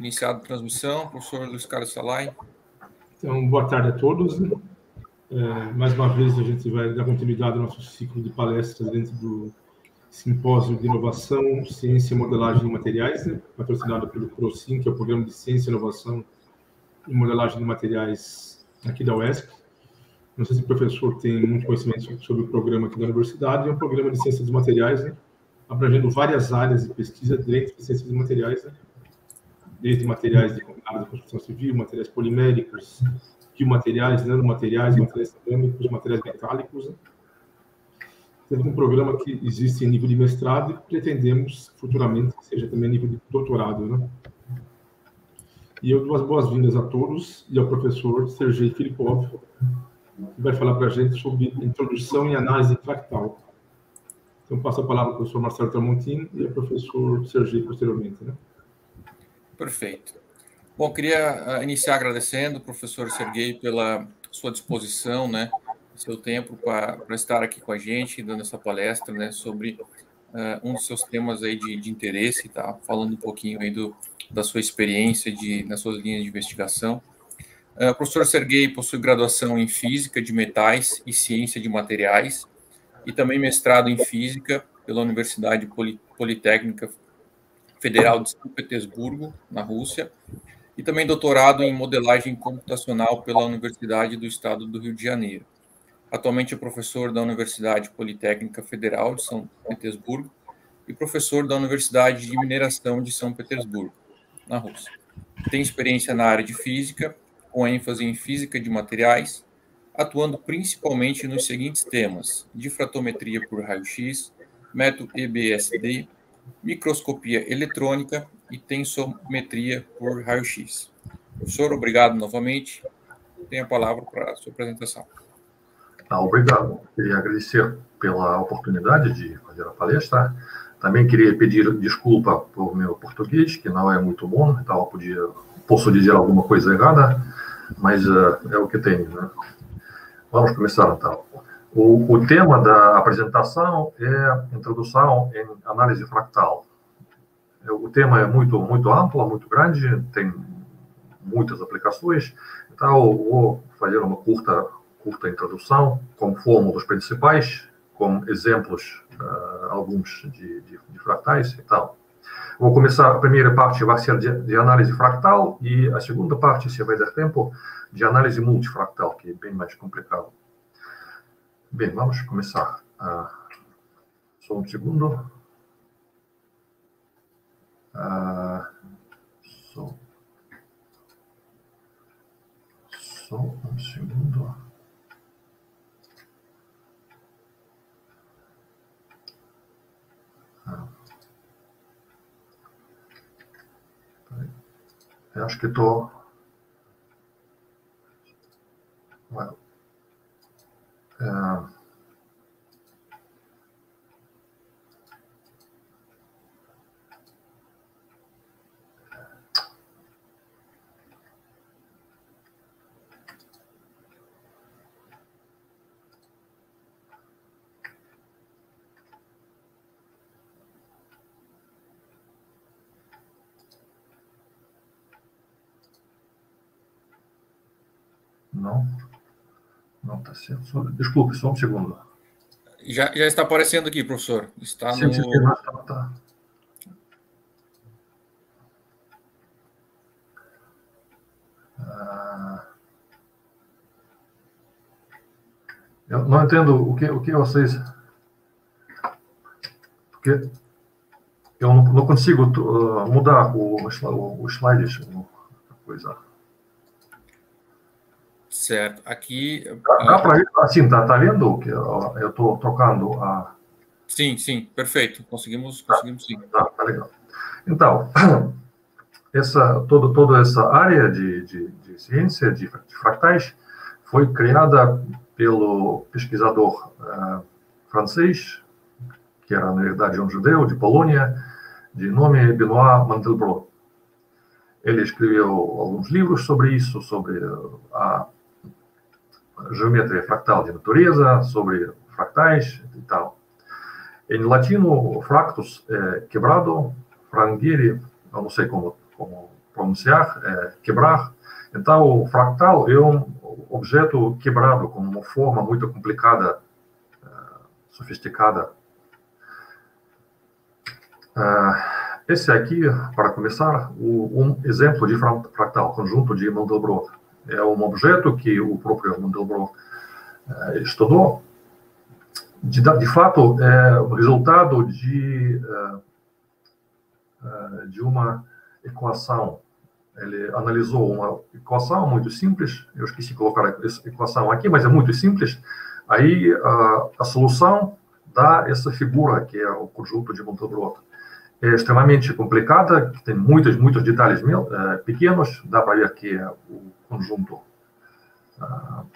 iniciado a transmissão. Professor Luiz Carlos Salai. Então, boa tarde a todos. É, mais uma vez, a gente vai dar continuidade ao nosso ciclo de palestras dentro do Simpósio de Inovação, Ciência e Modelagem de Materiais, né, patrocinado pelo ProSim, que é o Programa de Ciência, Inovação e Modelagem de Materiais aqui da UESC. Não sei se o professor tem muito conhecimento sobre o programa aqui da universidade, é um programa de ciência dos materiais, né, abrangendo várias áreas de pesquisa dentro de ciência dos materiais, né, desde materiais de construção civil, materiais poliméricos, biomateriais, nanomateriais, materiais cerâmicos, materiais metálicos. Temos um programa que existe em nível de mestrado e pretendemos futuramente que seja também nível de doutorado. Né? E eu dou as boas-vindas a todos e ao professor Sergei Filipov, que vai falar para a gente sobre introdução e análise fractal. Então, passo a palavra ao professor Marcelo Tramontini e ao professor Sergei posteriormente. Né? Perfeito. Bom, queria uh, iniciar agradecendo o professor Serguei pela sua disposição, né, seu tempo para estar aqui com a gente, dando essa palestra, né, sobre uh, um dos seus temas aí de, de interesse, tá, falando um pouquinho aí do, da sua experiência de, nas suas linhas de investigação. Uh, o professor Serguei possui graduação em Física de Metais e Ciência de Materiais e também mestrado em Física pela Universidade Politécnica Federal de São Petersburgo, na Rússia, e também doutorado em modelagem computacional pela Universidade do Estado do Rio de Janeiro. Atualmente é professor da Universidade Politécnica Federal de São Petersburgo e professor da Universidade de Mineração de São Petersburgo, na Rússia. Tem experiência na área de física, com ênfase em física de materiais, atuando principalmente nos seguintes temas: difratometria por raio-x, método EBSD, microscopia eletrônica e tensometria por raio-x. Professor, obrigado novamente. Tem a palavra para a sua apresentação. Ah, obrigado. Queria agradecer pela oportunidade de fazer a palestra. Também queria pedir desculpa por meu português, que não é muito bom, então podia, posso dizer alguma coisa errada, mas uh, é o que tenho. Né? Vamos começar então. O, o, tema da apresentação é Introdução em Análise Fractal. O tema é muito, muito amplo, muito grande, tem muitas aplicações, então vou fazer uma curta, curta introdução com fórmulas principais, com exemplos, uh, alguns de, de, de, fractais e tal. Vou começar, a primeira parte vai ser de, de análise fractal e a segunda parte, se vai dar tempo, de análise multifractal, que é bem mais complicado. Bem, vamos começar. Ah, só um segundo. Ah, só, só um segundo. Ah. Eu acho que estou. Well. Uh, não. Só, desculpe, só um segundo. Já, já está aparecendo aqui, professor. Está sim, no. Sim, tá, tá. Ah, eu não entendo o que, o que vocês. Porque eu não, não consigo uh, mudar o, o, o slides, coisa. Certo. Aqui. Dá, dá para ver assim, tá, tá vendo que eu estou trocando a. Sim, sim, perfeito. Conseguimos, conseguimos sim. Tá, tá legal. Então, essa, todo, toda essa área de, de, de ciência de, de, fractais foi criada pelo pesquisador uh, francês, que era, na verdade, um judeu de Polônia, de nome Benoit Mandelbrot. Ele escreveu alguns livros sobre isso, sobre a geometria fractal de natureza, sobre fractais e tal. Em latino, fractus é quebrado, frangere, eu não sei como, como pronunciar, é quebrar. Então, o fractal é um objeto quebrado com uma forma muito complicada, é, sofisticada. É, esse aqui, para começar, um exemplo de fractal, conjunto de Mandelbrot. É um objeto que o próprio Mandelbrot é, estudou. De, de fato, é o resultado de, de uma equação ele analisou uma equação muito simples, eu esqueci de colocar essa equação aqui, mas é muito simples. Aí a, a solução dá essa figura, que é o conjunto de Mandelbrot. É extremamente complicada, tem muitos, muitos detalhes pequenos, dá para ver que é o conjunto uh,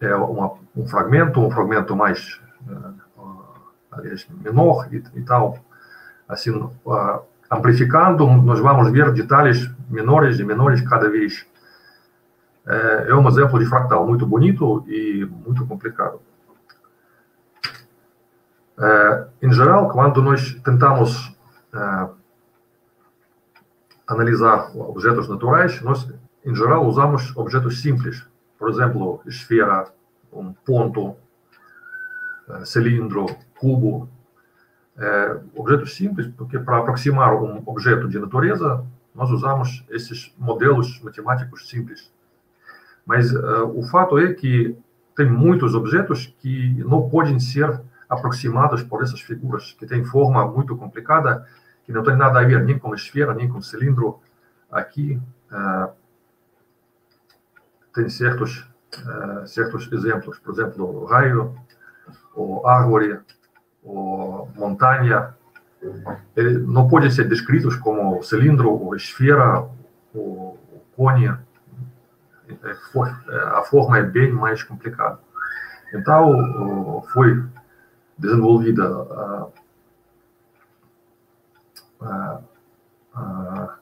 é uma, um fragmento, um fragmento mais uh, aliás, menor e, e tal. Assim, uh, amplificando, nós vamos ver detalhes menores e menores cada vez. É, é um exemplo de fractal muito bonito e muito complicado. É, em geral, quando nós tentamos é, analisar objetos naturais, nós, em geral, usamos objetos simples. Por exemplo, esfera, um ponto, é, cilindro, cubo, é, objetos simples, porque para aproximar um objeto de natureza, nós usamos esses modelos matemáticos simples. Mas uh, o fato é que tem muitos objetos que não podem ser aproximados por essas figuras, que têm forma muito complicada, que não tem nada a ver nem com esfera, nem com cilindro. Aqui uh, tem certos, uh, certos exemplos, por exemplo, o raio, ou árvore, ou montanha, ele não pode ser descritos como cilindro ou esfera ou cone. É, é, a forma é bem mais complicada. Então, foi desenvolvida a, a, a,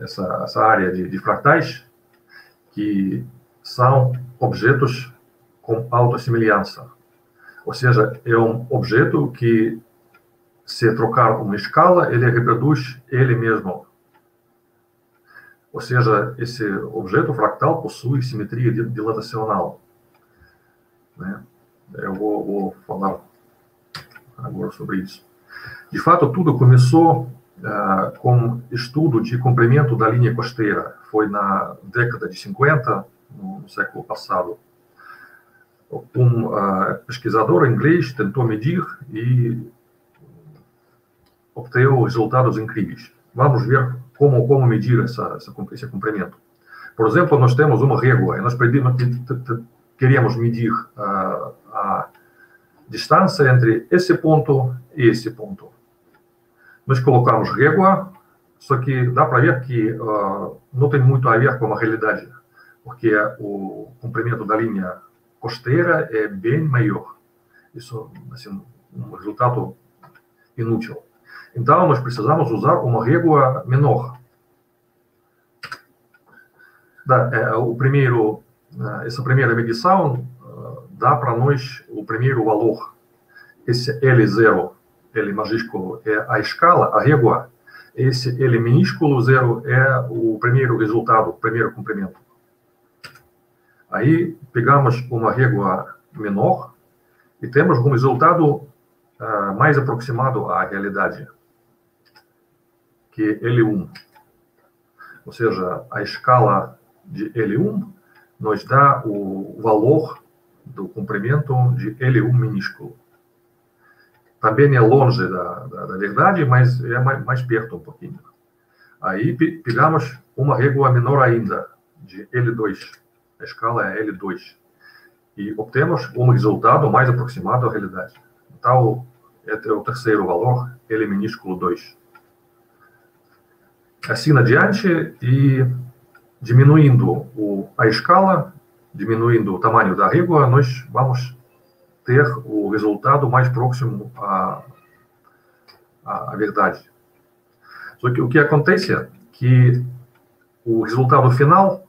essa, essa área de, de fractais, que são objetos com autossemelhança. Ou seja, é um objeto que se trocar uma escala, ele reproduz ele mesmo. Ou seja, esse objeto fractal possui simetria dilatacional. Né? Eu vou, vou, falar agora sobre isso. De fato, tudo começou uh, com estudo de comprimento da linha costeira. Foi na década de 50, no século passado. Um uh, pesquisador inglês tentou medir e obteve resultados incríveis. Vamos ver como, como medir essa, essa, esse comprimento. Por exemplo, nós temos uma régua e nós pedimos, queríamos medir a, a distância entre esse ponto e esse ponto. Nós colocamos régua, só que dá para ver que uh, não tem muito a ver com a realidade, porque o comprimento da linha costeira é bem maior. Isso, assim, um resultado inútil. Então, nós precisamos usar uma régua menor. É, o primeiro, é, essa primeira medição é, dá para nós o primeiro valor. Esse L0, L majúsculo, é a escala, a régua. Esse L minúsculo, zero, é o primeiro resultado, o primeiro comprimento. Aí, pegamos uma régua menor e temos um resultado uh, mais aproximado à realidade que é L1. Ou seja, a escala de L1 nos dá o valor do comprimento de L1 minúsculo. Também é longe da, da, da verdade, mas é mais, mais, perto um pouquinho. Aí pegamos uma régua menor ainda, de L2. A escala é L2. E obtemos um resultado mais aproximado à realidade. Então, é o terceiro valor, L minúsculo 2 assim adiante e diminuindo o, a escala, diminuindo o tamanho da régua, nós vamos ter o resultado mais próximo à, à, à verdade. Só que o que acontece é que o resultado final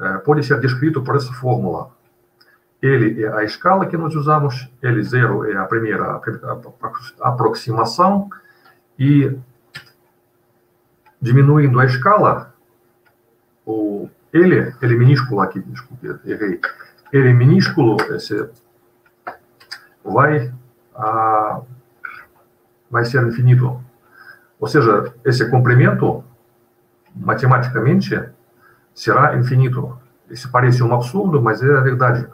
é, pode ser descrito por essa fórmula. Ele é a escala que nós usamos, L0 é a primeira aproximação, e diminuindo a escala, o ele, ele minúsculo aqui, desculpe, errei, ele minúsculo, esse vai, a, vai ser infinito. Ou seja, esse comprimento, matematicamente, será infinito. Isso parece um absurdo, mas é a verdade.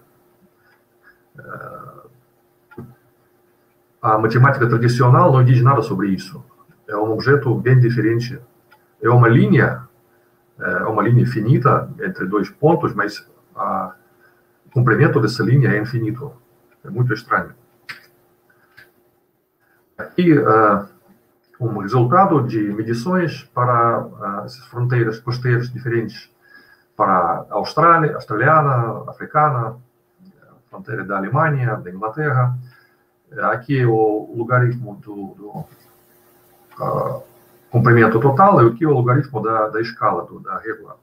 A matemática tradicional não diz nada sobre isso. É um objeto bem diferente. É uma linha, é uma linha finita entre dois pontos, mas o comprimento dessa linha é infinito. É muito estranho. Aqui, uh, um resultado de medições para uh, essas fronteiras costeiras diferentes para a Austrália, australiana, africana, fronteira da Alemanha, da Inglaterra. Aqui o logaritmo do, do uh, comprimento total e aqui o logaritmo da, da escala, do, da régua.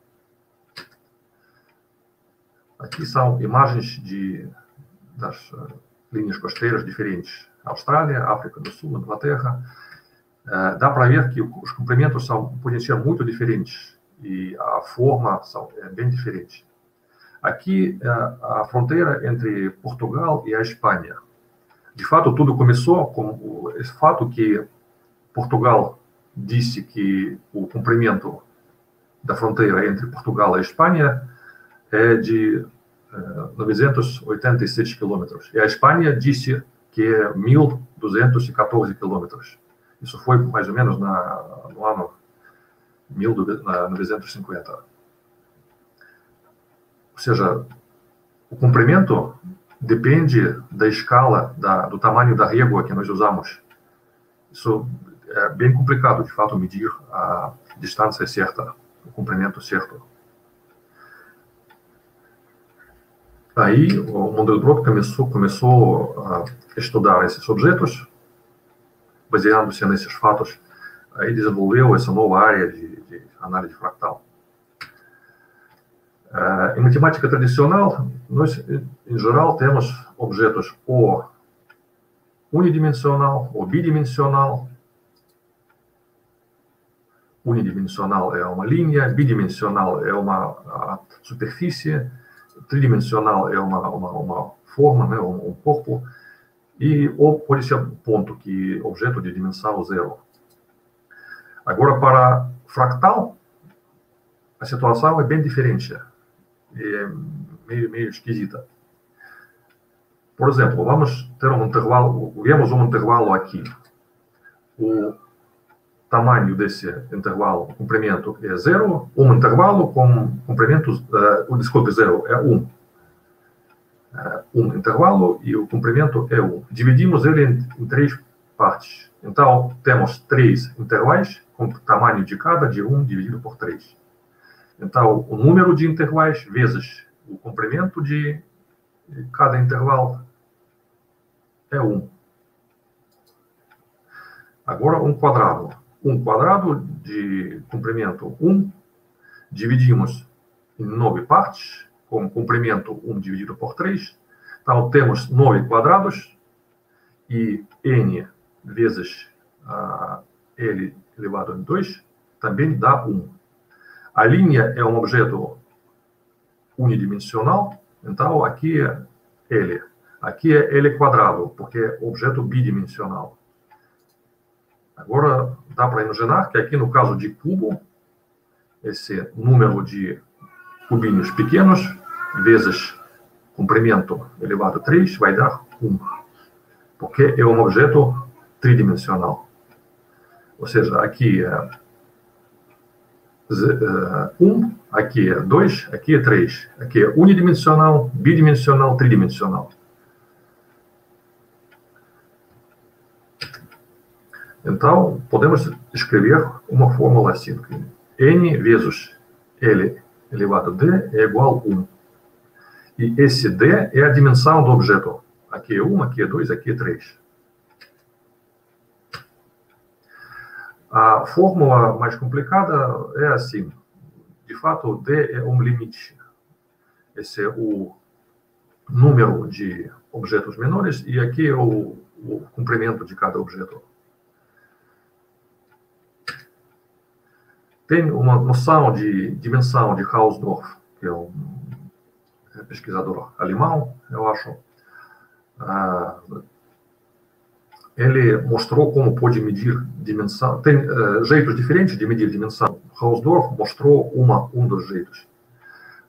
Aqui são imagens de, das uh, linhas costeiras diferentes. Austrália, África do Sul, Inglaterra. Uh, dá para ver que os comprimentos são, podem ser muito diferentes e a forma são, é bem diferente. Aqui, é a fronteira entre Portugal e a Espanha. De fato, tudo começou com esse fato que Portugal disse que o comprimento da fronteira entre Portugal e Espanha é de 987 quilômetros. E a Espanha disse que é 1.214 quilômetros. Isso foi mais ou menos na, no ano 1950. Ou seja, o comprimento depende da escala, da, do tamanho da régua que nós usamos. Isso é bem complicado, de fato, medir a distância certa, o comprimento certo. Aí, o Mandelbrot começou, começou a estudar esses objetos, baseando-se nesses fatos, aí desenvolveu essa nova área de análise fractal. Uh, em matemática tradicional, nós, em geral, temos objetos ou unidimensional ou bidimensional. Unidimensional é uma linha, bidimensional é uma superfície, tridimensional é uma, uma, uma forma, né, um, um corpo, e ou pode ser ponto, que objeto de dimensão zero. Agora, para fractal, a situação é bem diferente. É meio, meio esquisita. Por exemplo, vamos ter um intervalo, vemos um intervalo aqui. O tamanho desse intervalo, comprimento é zero, um intervalo com comprimento, uh, desculpe, zero, é um. Uh, um intervalo e o comprimento é um. Dividimos ele em, em três partes. Então, temos três intervalos com tamanho de cada de 1 dividido por 3. Então, o número de intervalos vezes o comprimento de cada intervalo é 1. Agora, um quadrado. Um quadrado de comprimento 1, dividimos em 9 partes, com comprimento 1 dividido por 3. Então, temos 9 quadrados e n vezes uh, L elevado a 2 também dá 1. A linha é um objeto unidimensional, então aqui é L. Aqui é L quadrado, porque é objeto bidimensional. Agora, dá para imaginar que aqui no caso de cubo, esse número de cubinhos pequenos, vezes comprimento elevado a 3, vai dar 1. Porque é um objeto tridimensional. Ou seja, aqui é 1, uh, aqui é 2, aqui é 3. Aqui é unidimensional, bidimensional, tridimensional. Então, podemos escrever uma fórmula assim. N vezes L elevado a D é igual a 1. E esse D é a dimensão do objeto. Aqui é 1, aqui é 2, aqui é 3. A fórmula mais complicada é assim: de fato, D é um limite. Esse é o número de objetos menores e aqui é o, o comprimento de cada objeto. Tem uma noção de dimensão de Hausdorff, que é um pesquisador alemão, eu acho. Ah, ele mostrou como pode medir dimensão. Tem uh, jeitos diferentes de medir dimensão. Hausdorff mostrou uma, um dos jeitos.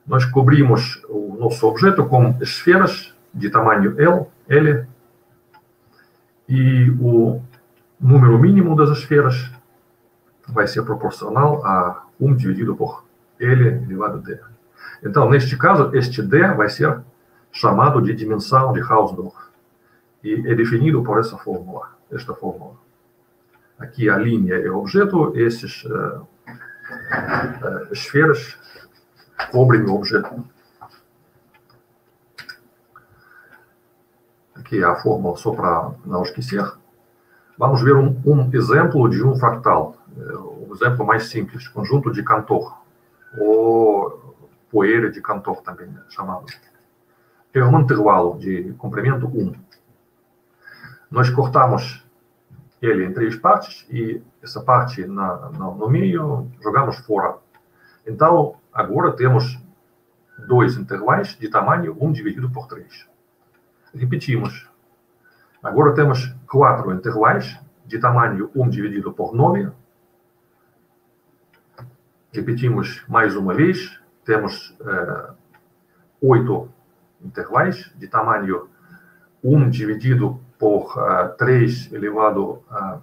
Nós cobrimos o nosso objeto com esferas de tamanho L, L e o número mínimo das esferas vai ser proporcional a 1 dividido por L elevado a D. Então, neste caso, este D vai ser chamado de dimensão de Hausdorff e é definido por essa fórmula, esta fórmula. Aqui a linha é o objeto, esses uh, uh, esferas cobrem o objeto. Aqui é a fórmula só para não esquecer. Vamos ver um, um exemplo de um fractal, um exemplo mais simples, conjunto de Cantor, ou poeira de Cantor também né, chamado. É um intervalo de comprimento 1. Nós cortamos ele em três partes e essa parte na, no, no meio jogamos fora. Então, agora temos dois intervalos de tamanho 1 dividido por 3. Repetimos. Agora temos quatro intervalos de tamanho 1 dividido por 9. Repetimos mais uma vez. Temos eh, oito intervalos de tamanho 1 dividido por uh, 3 elevado a.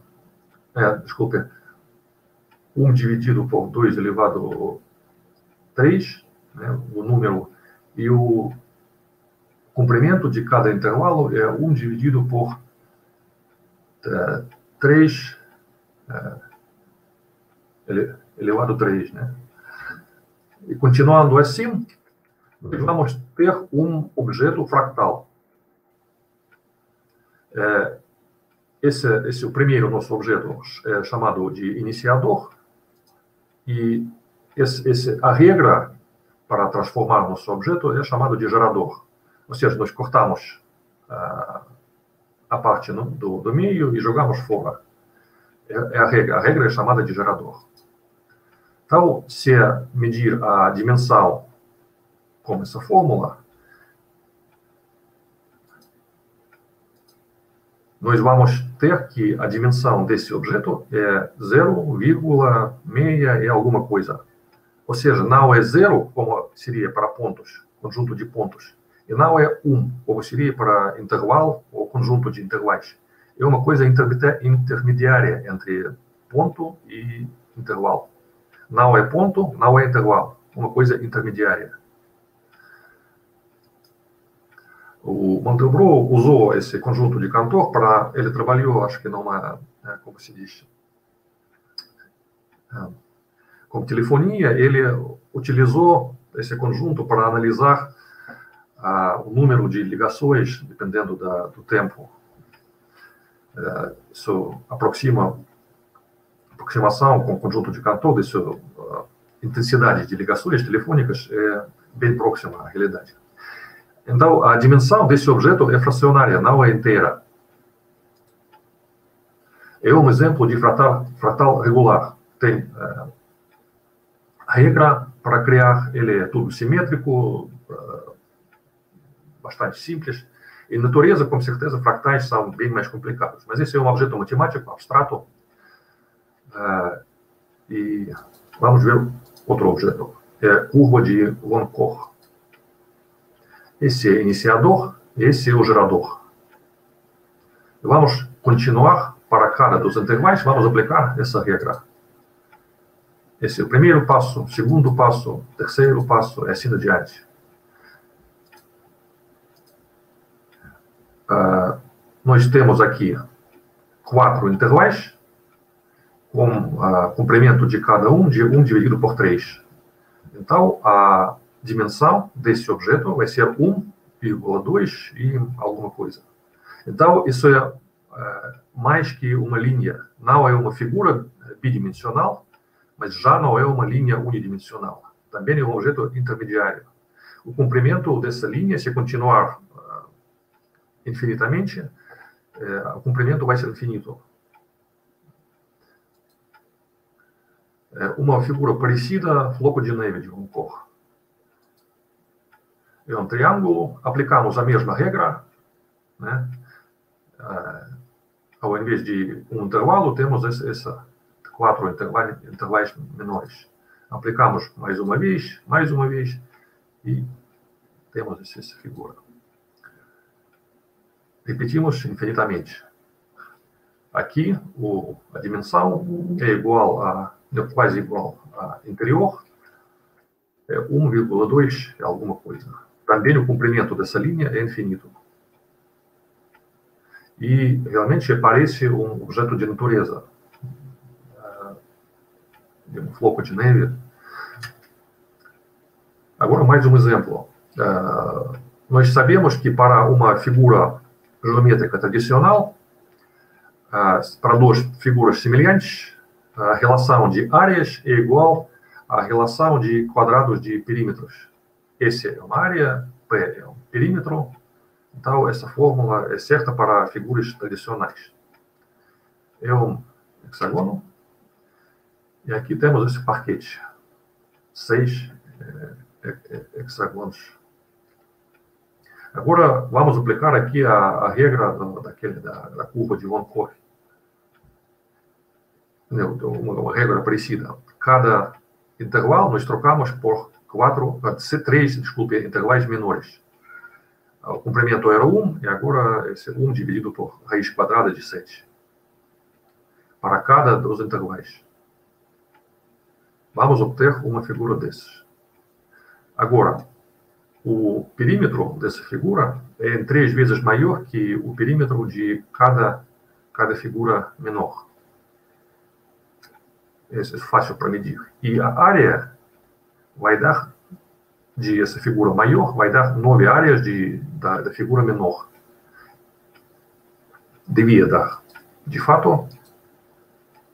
É, desculpe. 1 dividido por 2 elevado a 3, né, o número. E o comprimento de cada intervalo é 1 dividido por uh, 3 uh, elevado a 3, né? E continuando assim, vamos ter um objeto fractal. É, esse, esse é o primeiro nosso objeto é chamado de iniciador e esse, esse, a regra para transformar nosso objeto é chamado de gerador. Ou seja, nós cortamos a, parte no, do, do meio e jogamos fora. É, é, a regra. A regra é chamada de gerador. Então, se medir a dimensão com essa fórmula, nós vamos ter que a dimensão desse objeto é 0,6 e alguma coisa. Ou seja, não é zero, como seria para pontos, conjunto de pontos, e não é 1, um, como seria para intervalo ou conjunto de intervalos. É uma coisa intermediária entre ponto e intervalo. Não é ponto, não é intervalo. Uma coisa intermediária. O Mandelbrot usou esse conjunto de Cantor para. Ele trabalhou, acho que numa. Né, como se diz? É, com telefonia, ele utilizou esse conjunto para analisar o número de ligações, dependendo da, do tempo. É, isso aproxima aproximação com o conjunto de Cantor, isso, a intensidade de ligações telefônicas é bem próxima à realidade. Então, a dimensão desse objeto é fracionária, não é inteira. É um exemplo de fratal, fratal regular. Tem uh, regra para criar, ele é tudo simétrico, uh, bastante simples. Em natureza, com certeza, fractais são bem mais complicados. Mas esse é um objeto matemático, abstrato. Uh, e vamos ver outro objeto. É curva de Van Gogh. Esse é iniciador, esse é o gerador. Vamos continuar para cada dos intervalos, vamos aplicar essa regra. Esse é o primeiro passo, segundo passo, terceiro passo, e assim adiante. Uh, nós temos aqui quatro intervalos, com uh, comprimento de cada um de 1 dividido por 3. Então, a dimensão desse objeto vai ser 1,2 e alguma coisa. Então, isso é, é mais que uma linha. Não é uma figura bidimensional, mas já não é uma linha unidimensional. Também é um objeto intermediário. O comprimento dessa linha, se continuar uh, infinitamente, uh, o comprimento vai ser infinito. É uma figura parecida, floco de um cor. É um triângulo, aplicamos a mesma regra, né? É, ao invés de um intervalo, temos essa, essa quatro intervalos, intervalos menores. Aplicamos mais uma vez, mais uma vez, e temos essa figura. Repetimos infinitamente. Aqui, o, a dimensão é igual a, quase igual a interior, é 1,2 é alguma coisa. Também o comprimento dessa linha é infinito. E realmente parece um objeto de natureza, de um floco de neve. Agora, mais um exemplo. Nós sabemos que para uma figura geométrica tradicional, para duas figuras semelhantes, a relação de áreas é igual à relação de quadrados de perímetros. Esse é uma área, P é um perímetro. Então, essa fórmula é certa para figuras tradicionais. É um hexágono. E aqui temos esse parquete. Seis é, é, é, hexágonos. Agora, vamos aplicar aqui a, a regra do, daquele, da, da, curva de Von Koch. Uma, uma regra parecida. Cada intervalo nós trocamos por quatro, três, desculpe, intervalos menores. O comprimento era 1, e agora esse 1 dividido por raiz quadrada de 7. Para cada dos intervalos vamos obter uma figura desses. Agora, o perímetro dessa figura é três vezes maior que o perímetro de cada, cada figura menor. Isso é fácil para medir. E a área vai dar, de essa figura maior, vai dar nove áreas de, da, da figura menor. Devia dar. De fato,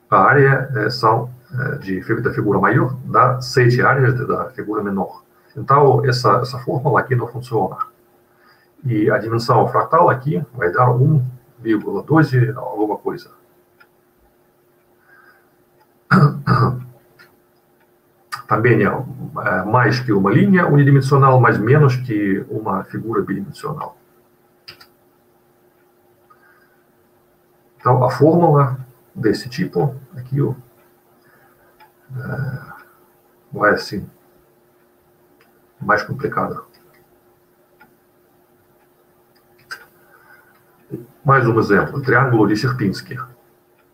a área é, são é, de, da figura maior dá sete áreas da figura menor. Então, essa, essa fórmula aqui não funciona. E a dimensão fratal aqui vai dar 1,12 alguma coisa. Também é, é mais que uma linha unidimensional, mas menos que uma figura bidimensional. Então, a fórmula desse tipo, aqui, ó, não é assim mais complicada. Mais um exemplo, triângulo de Sierpinski.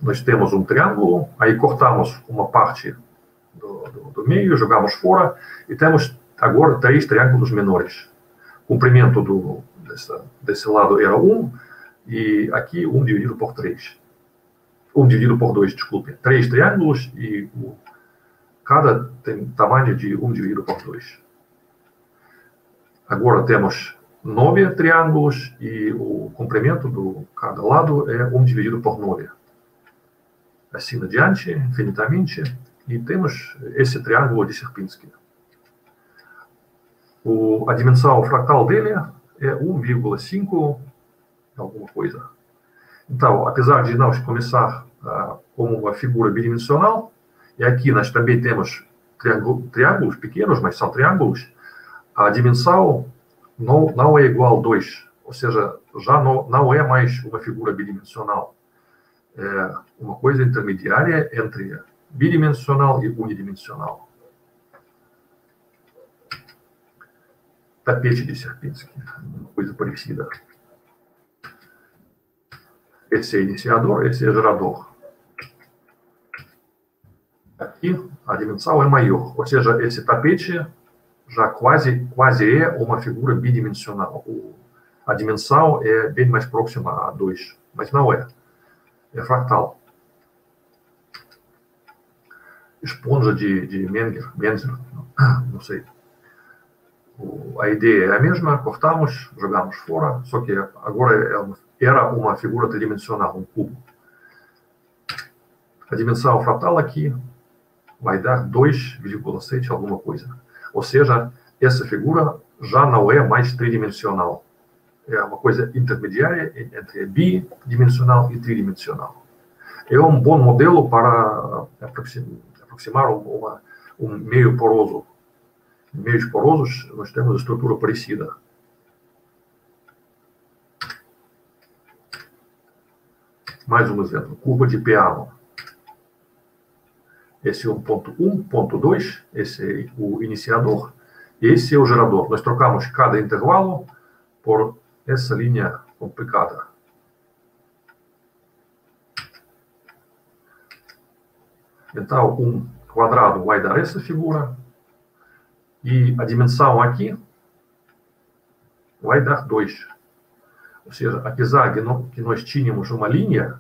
Nós temos um triângulo, aí cortamos uma parte do, do, do meio, jogamos fora, e temos agora três triângulos menores. Comprimento do, dessa, desse lado era 1, um, e aqui 1 um dividido por 3. 1 um dividido por 2, desculpe. Três triângulos e Cada tem tamanho de 1 dividido por 2. Agora temos nove triângulos e o comprimento do cada lado é 1 dividido por 9. Assim adiante, infinitamente, e temos esse triângulo de Sierpinski. O, a dimensão fractal dele é 1,5 alguma coisa. Então, apesar de nós começar ah, como uma figura bidimensional, e aqui nós também temos triângulos pequenos, mas são triângulos. A dimensão não, não é igual a 2, ou seja, já não, não é mais uma figura bidimensional. É uma coisa intermediária entre bidimensional e unidimensional. Tapete de Sierpinski, coisa parecida. Esse é iniciador, esse é gerador. Aqui a dimensão é maior, ou seja, esse tapete já quase quase é uma figura bidimensional. A dimensão é bem mais próxima a 2, mas não é. É fractal. Esponja de, de Menger, Menzer, não sei. A ideia é a mesma, cortamos, jogamos fora, só que agora é era uma figura tridimensional, um cubo. A dimensão fractal aqui vai dar 2,7 alguma coisa. Ou seja, essa figura já não é mais tridimensional. É uma coisa intermediária entre bidimensional e tridimensional. É um bom modelo para aproximar uma, um meio poroso. Meios porosos, nós temos estrutura parecida. Mais um exemplo, curva de piano. Esse é o ponto 1, ponto 2, esse é o iniciador, esse é o gerador. Nós trocamos cada intervalo por essa linha complicada. Então, um quadrado vai dar essa figura, e a dimensão aqui vai dar 2. Ou seja, apesar que nós tínhamos uma linha,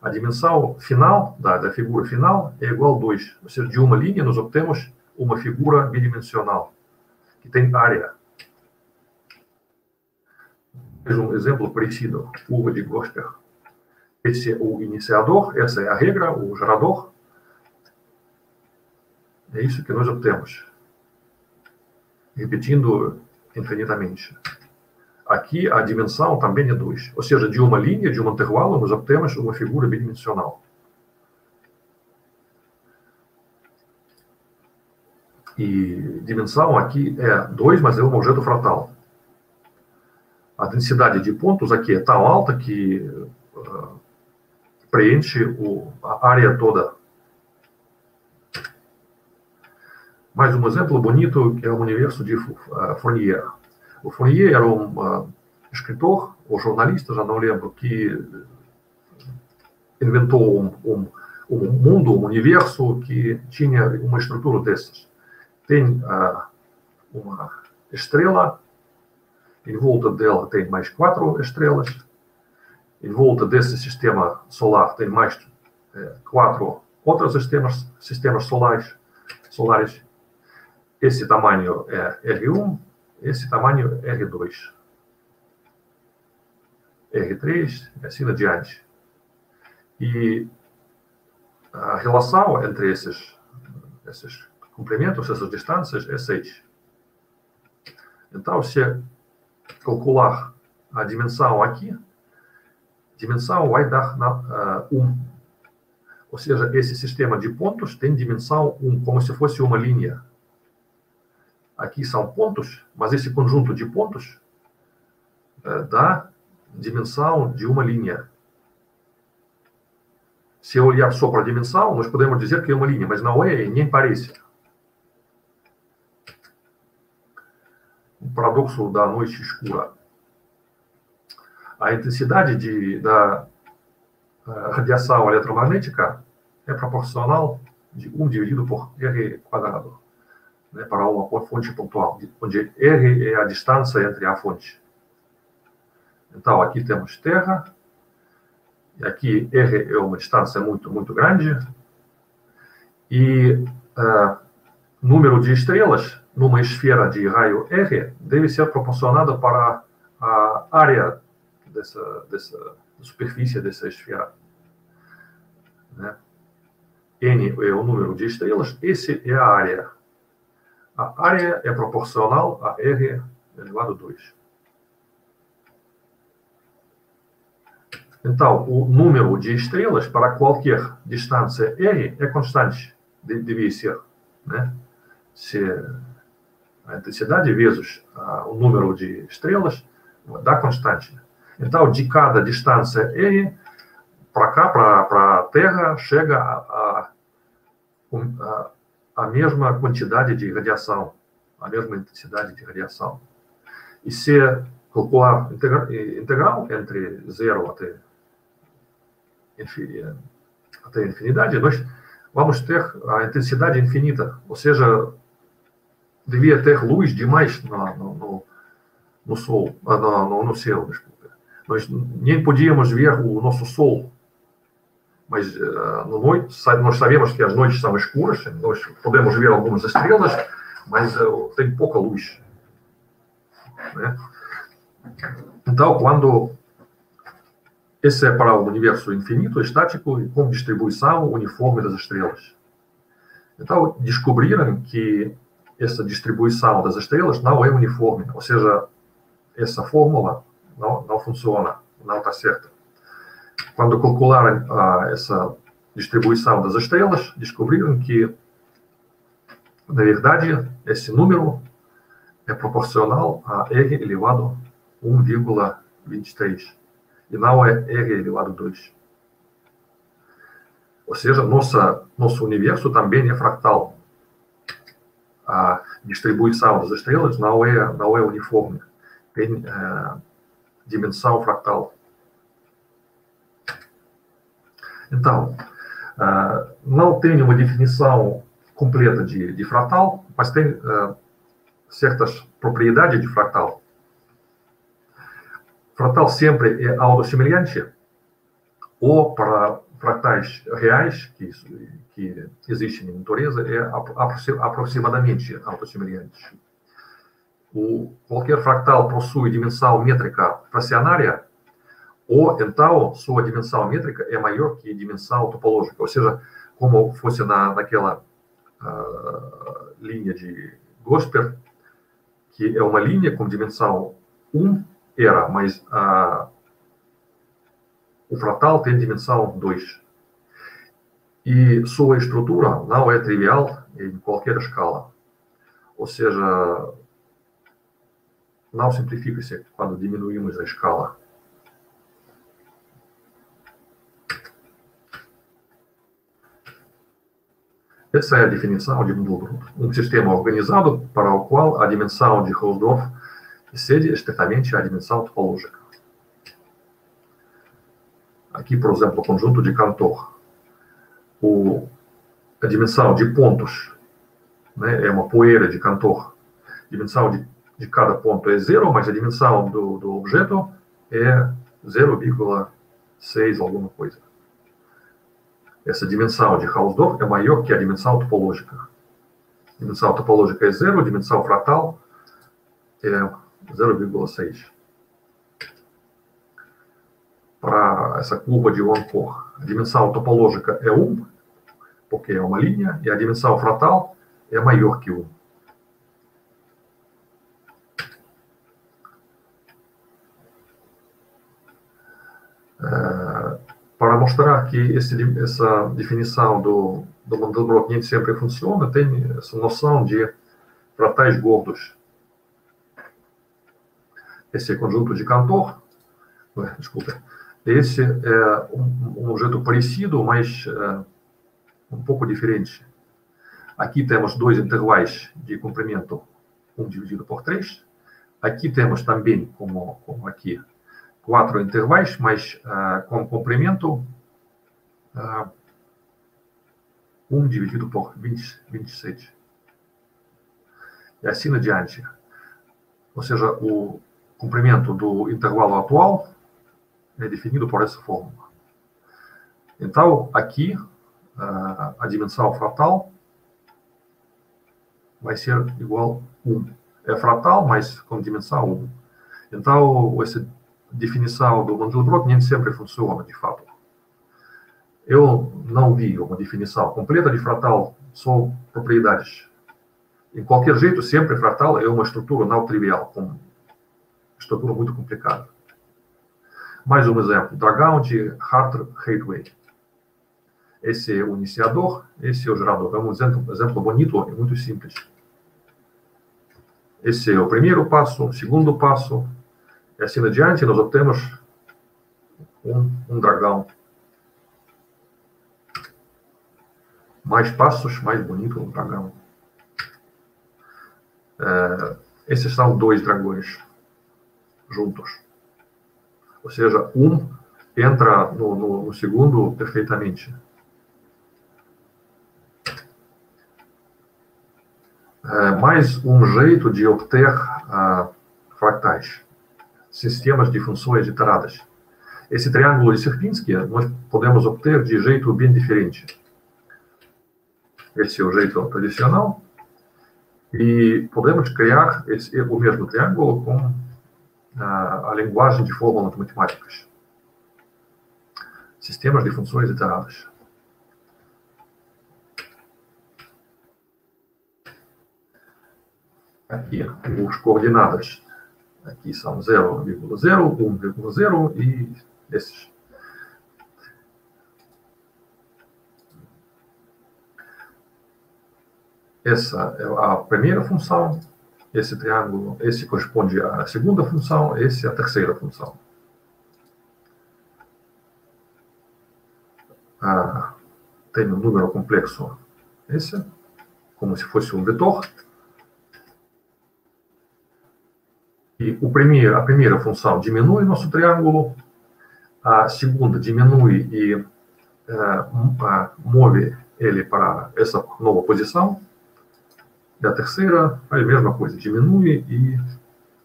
a dimensão final da, da figura final é igual a 2. Ou seja, de uma linha nós obtemos uma figura bidimensional, que tem área. Um exemplo parecido, curva de Gosper. Esse é o iniciador, essa é a regra, o gerador. É isso que nós obtemos. Repetindo infinitamente. Aqui a dimensão também é 2. Ou seja, de uma linha, de um intervalo, nós obtemos uma figura bidimensional. E dimensão aqui é 2, mas é um objeto fratal. A densidade de pontos aqui é tão alta que uh, preenche o, a área toda. Mais um exemplo bonito é o universo de uh, Fourier. O Fourier era um uh, escritor ou jornalista, já não lembro, que inventou um, um, um, mundo, um universo que tinha uma estrutura dessas. Tem uh, uma estrela em volta dela tem mais quatro estrelas. Em volta desse sistema solar tem mais é, quatro outros sistemas, sistemas solares, solares. Esse tamanho é R1, esse tamanho é R2. R3, assim adiante. E a relação entre esses, esses complementos, essas distâncias, é 6. Então, se calcular a dimensão aqui, dimensão vai dar na, uh, 1. Ou seja, esse sistema de pontos tem dimensão 1, como se fosse uma linha. Aqui são pontos, mas esse conjunto de pontos uh, dá dimensão de uma linha. Se eu olhar só para a dimensão, nós podemos dizer que é uma linha, mas não é, nem parece. o paradoxo da noite escura. A intensidade de, da radiação eletromagnética é proporcional de 1 dividido por R quadrado, né, para uma fonte pontual, onde R é a distância entre a fonte. Então, aqui temos Terra, e aqui R é uma distância muito, muito grande, e uh, número de estrelas numa esfera de raio R deve ser proporcionada para a área dessa, dessa superfície dessa esfera. Né? N é o número de estrelas, esse é a área. A área é proporcional a R elevado a 2. Então, o número de estrelas para qualquer distância R é constante, devia ser. Né? Se a intensidade vezes o número de estrelas dá constante. Então, de cada distância R, para cá, para a Terra, chega a, a, a, mesma quantidade de radiação, a mesma intensidade de radiação. E se calcular integral entre zero até, até infinidade, nós vamos ter a intensidade infinita, ou seja, devia ter luz demais no, no, no Sol, ah, no, no, céu, desculpa. Nós nem podíamos ver o nosso Sol, mas no noite, nós sabemos que as noites são escuras, nós podemos ver algumas estrelas, mas uh, tem pouca luz. Né? Então, quando esse é para o universo infinito, estático e com distribuição uniforme das estrelas. Então, descobriram que essa distribuição das estrelas não é uniforme, ou seja, essa fórmula não, não funciona, não está certa. Quando calcularam ah, essa distribuição das estrelas, descobriram que na verdade, esse número é proporcional a R elevado a 1,23 e não é R elevado a 2. Ou seja, nossa, nosso universo também é fractal. A distribuição das estrelas não é, não é uniforme, tem é, dimensão fractal. Então, uh, não tem uma definição completa de, de fractal, mas tem uh, certas propriedades de fractal. Fractal sempre é autossemelhante, ou para fractais reais, que, que existem na natureza, é aproximadamente autossemelhante. O, qualquer fractal possui dimensão métrica fracionária ou então sua dimensão métrica é maior que a dimensão topológica, ou seja, como fosse na, naquela uh, linha de Gosper, que é uma linha com dimensão 1 era, mas uh, o fratal tem dimensão 2. E sua estrutura não é trivial em qualquer escala. Ou seja, não simplifica-se quando diminuímos a escala. Essa é a definição de mundo um sistema organizado para o qual a dimensão de Hausdorff excede estritamente a dimensão topológica. Aqui, por exemplo, o conjunto de Cantor. O, a dimensão de pontos né, é uma poeira de Cantor. A dimensão de, de cada ponto é zero, mas a dimensão do, do objeto é 0,6 alguma coisa essa dimensão de Hausdorff é maior que a dimensão topológica. A dimensão topológica é zero, a dimensão fratal é 0,6. Para essa curva de Oncor, a dimensão topológica é 1, porque é uma linha, e a dimensão fratal é maior que 1. para mostrar que esse, essa definição do, do Mandelbrot nem sempre funciona, tem essa noção de fratais gordos. Esse é conjunto de Cantor, desculpa, esse é um, um objeto parecido, mas é, um pouco diferente. Aqui temos dois intervalos de comprimento, um dividido por três. Aqui temos também, como, como aqui, quatro intervalos, mas uh, com comprimento uh, 1 dividido por 20, 27. E assim adiante. Ou seja, o comprimento do intervalo atual é definido por essa fórmula. Então, aqui, uh, a dimensão fratal vai ser igual a 1. É fratal, mas com dimensão 1. Então, esse definição do Mandelbrot nem sempre funciona, de fato. Eu não vi uma definição completa de fratal, só propriedades. Em qualquer jeito, sempre fratal é uma estrutura não trivial, com estrutura muito complicada. Mais um exemplo, dragão de Harter-Hateway. Esse é o iniciador, esse é o gerador. É um exemplo, exemplo bonito e muito simples. Esse é o primeiro passo, o segundo passo, e assim adiante, nós obtemos um, um dragão. Mais passos, mais bonito um dragão. É, esses são dois dragões juntos. Ou seja, um entra no, no, no segundo perfeitamente. É, mais um jeito de obter uh, fractais sistemas de funções iteradas. Esse triângulo de Sierpinski nós podemos obter de jeito bem diferente. Esse é o jeito tradicional. E podemos criar esse, o mesmo triângulo com a, a linguagem de fórmulas matemáticas. Sistemas de funções iteradas. Aqui, os coordenadas Aqui são 0,0, 1,0 e esses. essa é a primeira função, esse triângulo, esse corresponde à segunda função, esse à terceira função. Ah, tem um número complexo, esse, como se fosse um vetor. E o primeiro, a primeira função diminui nosso triângulo, a segunda diminui e uh, move ele para essa nova posição, e a terceira, a mesma coisa, diminui e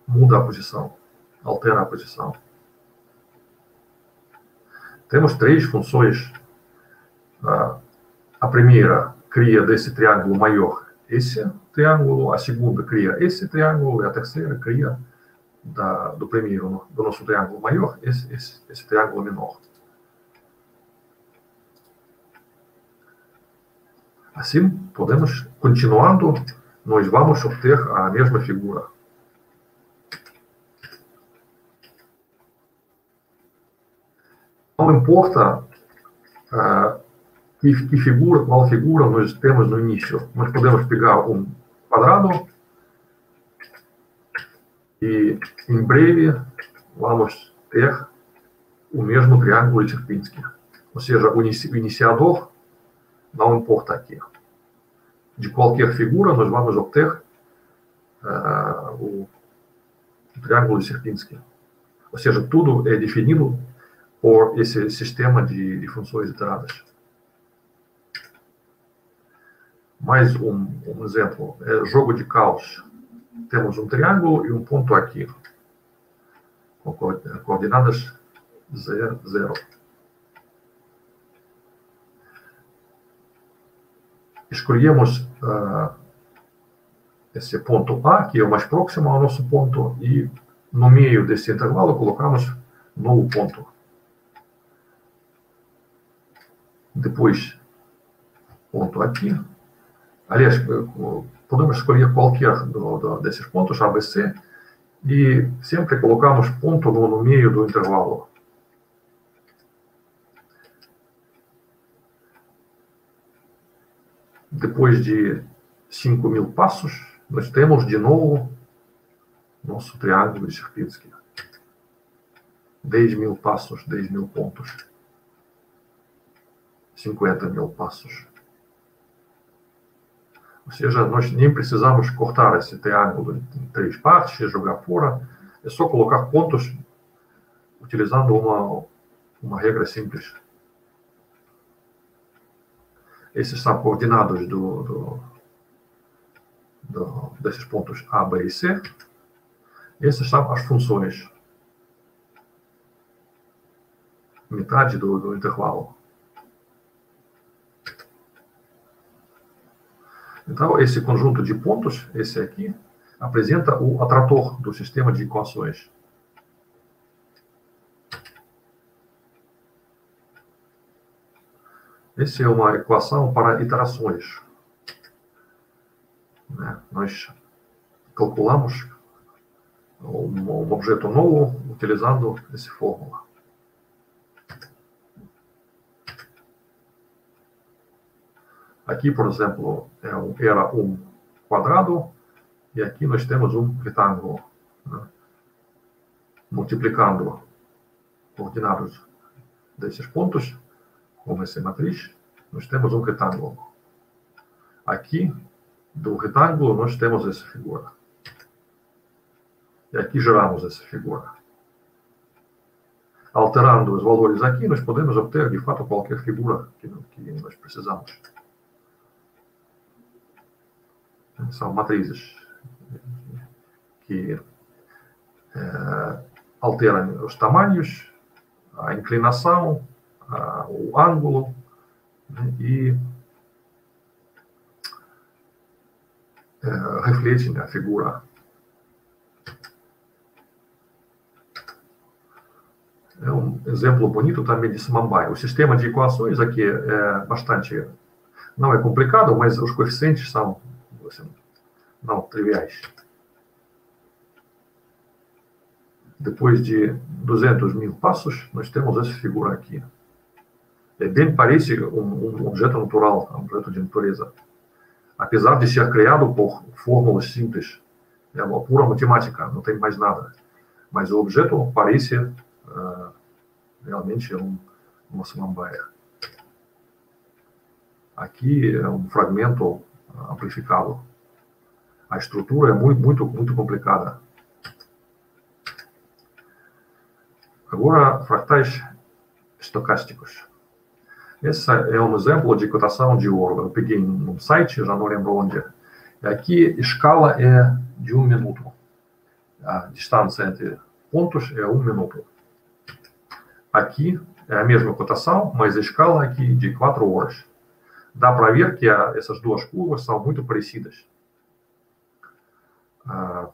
muda a posição, altera a posição. Temos três funções. A primeira cria desse triângulo maior esse triângulo, a segunda cria esse triângulo e a terceira cria da, do primeiro, do nosso triângulo maior, esse, esse, esse triângulo menor. Assim, podemos, continuando nós vamos obter a mesma figura. Não importa uh, que, que, figura, qual figura nós temos no início. Nós podemos pegar um quadrado e, em breve, vamos ter o mesmo triângulo de Sierpinski. Ou seja, o iniciador não importa aqui de qualquer figura, nós vamos obter uh, o triângulo de Sierpinski. Ou seja, tudo é definido por esse sistema de, de funções iteradas. Mais um, um exemplo, é jogo de caos. Temos um triângulo e um ponto aqui, com coordenadas zero. zero. escolhemos uh, esse ponto A, que é o mais próximo ao nosso ponto, e no meio desse intervalo colocamos novo ponto. Depois, ponto aqui. Aliás, podemos escolher qualquer desses pontos, A, B, C, e sempre colocamos ponto no meio do intervalo. depois de 5 mil passos, nós temos de novo nosso triângulo de Sierpinski. 10 mil passos, 10 mil pontos. 50 mil passos. Ou seja, nós nem precisamos cortar esse triângulo em três partes jogar fora. É só colocar pontos utilizando uma, uma regra simples. Esses são coordenados do, do, do, desses pontos A, B e C. Essas são as funções. Metade do, do intervalo. Então, esse conjunto de pontos, esse aqui, apresenta o atrator do sistema de equações. Essa é uma equação para iterações. Né? Nós calculamos um, objeto novo utilizando essa fórmula. Aqui, por exemplo, é era um quadrado e aqui nós temos um retângulo. Né? Multiplicando coordenadas desses pontos, como essa matriz, nós temos um retângulo. Aqui, do retângulo, nós temos essa figura. E aqui geramos essa figura. Alterando os valores aqui, nós podemos obter, de fato, qualquer figura que, que nós precisamos. São matrizes que é, alteram os tamanhos, a inclinação, a, o ângulo né, e é, reflete né, a figura. É um exemplo bonito também de Samambaia. O sistema de equações aqui é bastante, não é complicado, mas os coeficientes são assim, não triviais. Depois de 200 mil passos, nós temos essa figura aqui é bem parece um, um objeto natural, um objeto de natureza. apesar de ser criado por fórmulas simples, é uma pura matemática, não tem mais nada. Mas o objeto parece uh, realmente um, uma samambaia. Aqui é um fragmento amplificado. A estrutura é muito, muito, muito complicada. Agora, fractais estocásticos. Esse é um exemplo de cotação de ouro. Eu peguei num site, já não lembro onde. E aqui, escala é de um minuto. A distância entre pontos é um minuto. Aqui é a mesma cotação, mas a escala aqui de quatro horas. Dá para ver que a, essas duas curvas são muito parecidas. Ah,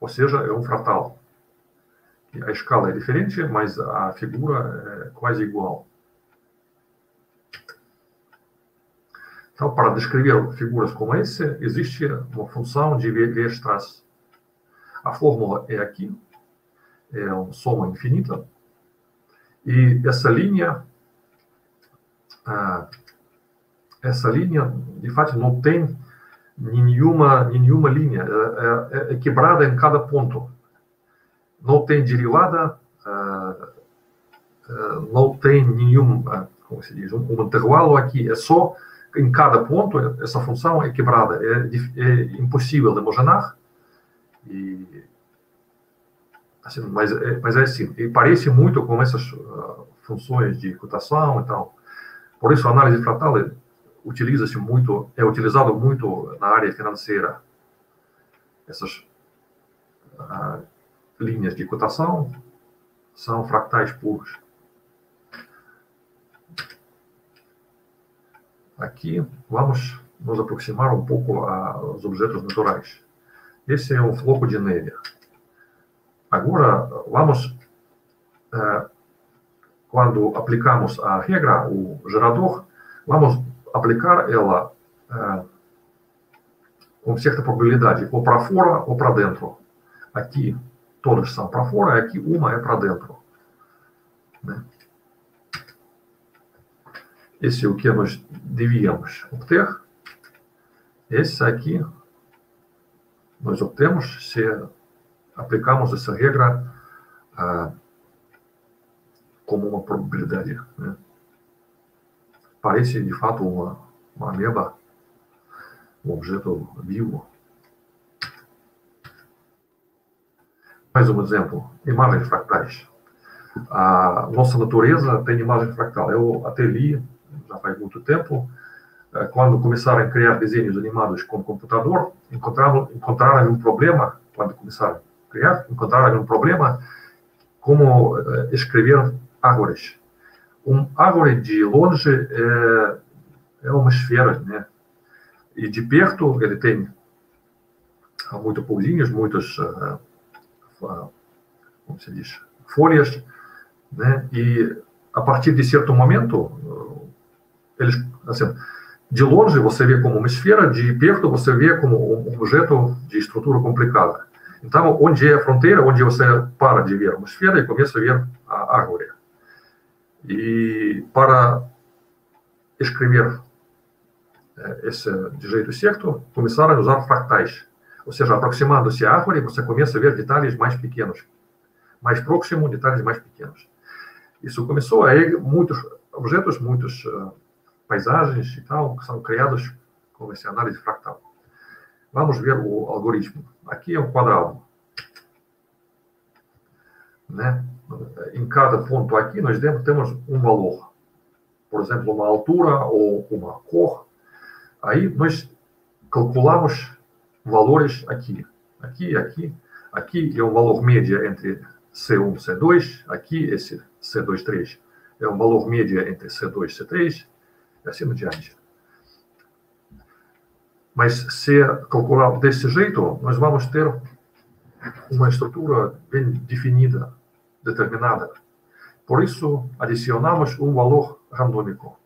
ou seja, é um fratal. A escala é diferente, mas a figura é quase igual. Então, para descrever figuras como essa, existe uma função de Weierstrass. A fórmula é aqui, é uma soma infinita, e essa linha, ah, essa linha, de fato, não tem nenhuma, nenhuma linha, é, é, é quebrada em cada ponto. Não tem derivada, uh, uh, não tem nenhum, uh, como se diz, um, um intervalo aqui, é só em cada ponto essa função é quebrada, é, é impossível de homogenar, e, assim, mas, é, mas é assim, e parece muito com essas funções de cotação e tal. Por isso a análise fratal é, utiliza-se muito, é utilizado muito na área financeira. Essas linhas de cotação são fractais puros. Aqui vamos nos aproximar um pouco aos objetos naturais. Esse é o floco de neve. Agora, vamos, é, quando aplicamos a regra, o gerador, vamos aplicar ela é, com certa probabilidade, ou para fora ou para dentro. Aqui, todas são para fora, que uma é para dentro. Né? Esse é o que nós devíamos obter. Esse aqui nós obtemos se aplicamos essa regra ah, como uma probabilidade. Né? Parece, de fato, uma, uma ameba, um objeto vivo. Mais um exemplo, imagens fractais. A nossa natureza tem imagem fractal. Eu até li, já faz muito tempo, eh, quando começaram a criar desenhos animados com computador, encontraram, encontraram um problema, quando começaram a criar, encontraram um problema como eh, escrever árvores. Um árvore de longe é, é uma esfera, né? E de perto ele tem muitos pouquinhos, muitos uh, como se diz, folhas, né? E a partir de certo momento, eles, assim, de longe você vê como uma esfera, de perto você vê como um objeto de estrutura complicada. Então, onde é a fronteira, onde você para de ver uma esfera e começa a ver a árvore. E para escrever é, esse de jeito certo, começaram a usar fractais. Ou seja, aproximando-se à árvore, você começa a ver detalhes mais pequenos. Mais próximo, detalhes mais pequenos. Isso começou aí, muitos objetos, muitas uh, paisagens e tal, que são criados com essa análise fractal. Vamos ver o algoritmo. Aqui é um quadrado. Né? Em cada ponto aqui, nós temos um valor. Por exemplo, uma altura ou uma cor. Aí nós calculamos valores aqui. Aqui, aqui. Aqui é o valor média entre C1 e C2. Aqui, esse C2, 3 é um valor média entre C2 e C3. E assim por diante. Mas se calcular desse jeito, nós vamos ter uma estrutura bem definida, determinada. Por isso, adicionamos um valor randômico.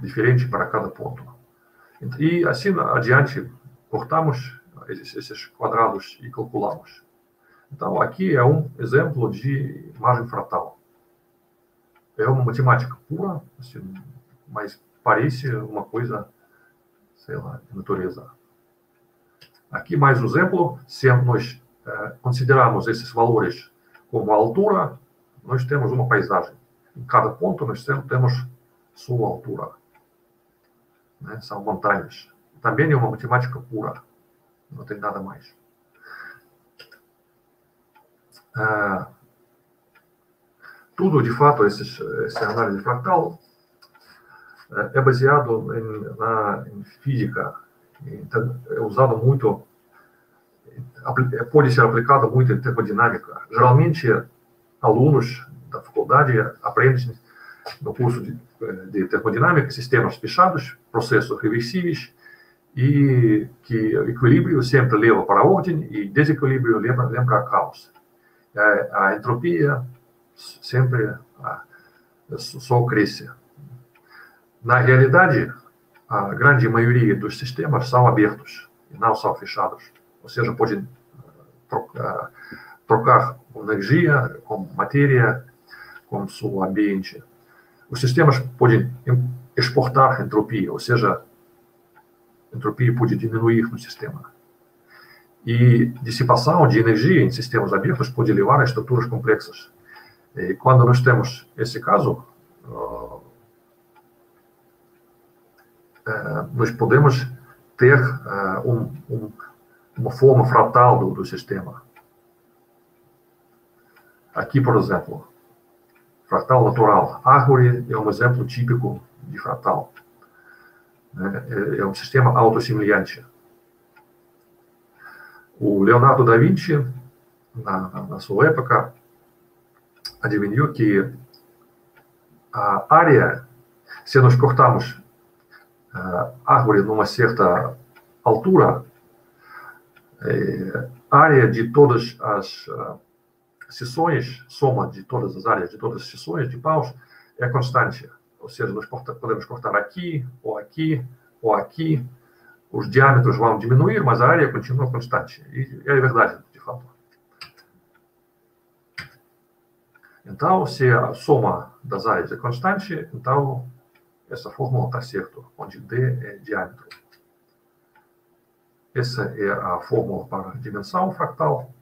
diferente para cada ponto. E assim adiante, cortamos esses quadrados e calculamos. Então, aqui é um exemplo de imagem fratal. é uma matemática pura, assim, mas parece uma coisa, sei lá, de natureza. Aqui mais um exemplo, se nós é, considerarmos esses valores como altura, nós temos uma paisagem. Em cada ponto nós temos sua altura. Né? São montanhas. Também é uma matemática pura. Não tem nada mais. Ah, tudo, de fato, esse, essa análise fractal é, é baseado em, na, em física. Então, é usado muito, pode ser aplicado muito em termodinâmica. Geralmente, alunos da faculdade aprendem no curso de, de termodinâmica sistemas fechados, processos reversíveis, e que equilíbrio sempre leva para a ordem e desequilíbrio lembra, lembra a caos. A, a entropia sempre a, só cresce. Na realidade, a grande maioria dos sistemas são abertos e não são fechados. Ou seja, pode trocar, trocar energia com matéria, com seu ambiente. Os sistemas podem exportar entropia, ou seja, entropia pode diminuir no sistema. E dissipação de energia em sistemas abertos pode levar a estruturas complexas. E quando nós temos esse caso, uh, nós podemos ter uh, um, um, uma forma fratal do, do sistema. Aqui, por exemplo, fratal natural. Árvore é um exemplo típico de fratal. Né? É, é um sistema autossemelhante. O Leonardo da Vinci, na, na sua época, adivinhou que a área, se nós cortarmos a árvore numa certa altura, é, área de todas as seções, soma de todas as áreas, de todas as seções de paus, é constante. Ou seja, nós podemos cortar aqui, ou aqui, ou aqui. Os diâmetros vão diminuir, mas a área continua constante. E é verdade, de fato. Então, se a soma das áreas é constante, então essa fórmula está certa, onde D é diâmetro. Essa é a fórmula para dimensão fractal.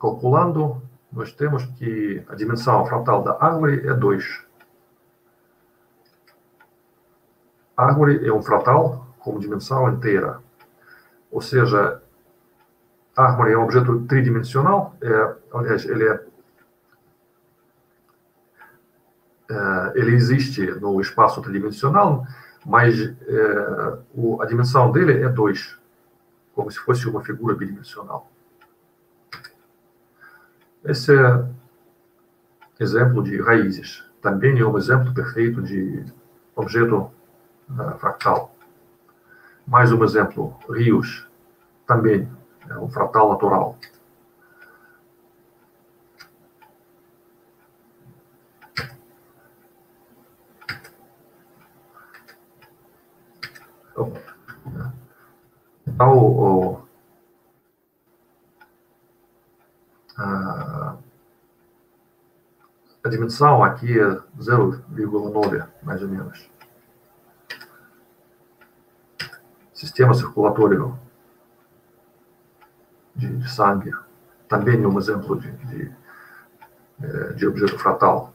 Calculando, nós temos que a dimensão fratal da árvore é 2. A árvore é um fratal com dimensão inteira. Ou seja, a árvore é um objeto tridimensional, é, aliás, ele é, é ele existe no espaço tridimensional, mas é, o, a dimensão dele é 2, como se fosse uma figura bidimensional. Esse é exemplo de raízes. Também é um exemplo perfeito de objeto fractal. Mais um exemplo, rios. Também é um fractal natural. Então, o, a, a dimensão aqui é 0,9, mais ou menos. Sistema circulatório de, de sangue, também é um exemplo de, de, é, de objeto fratal.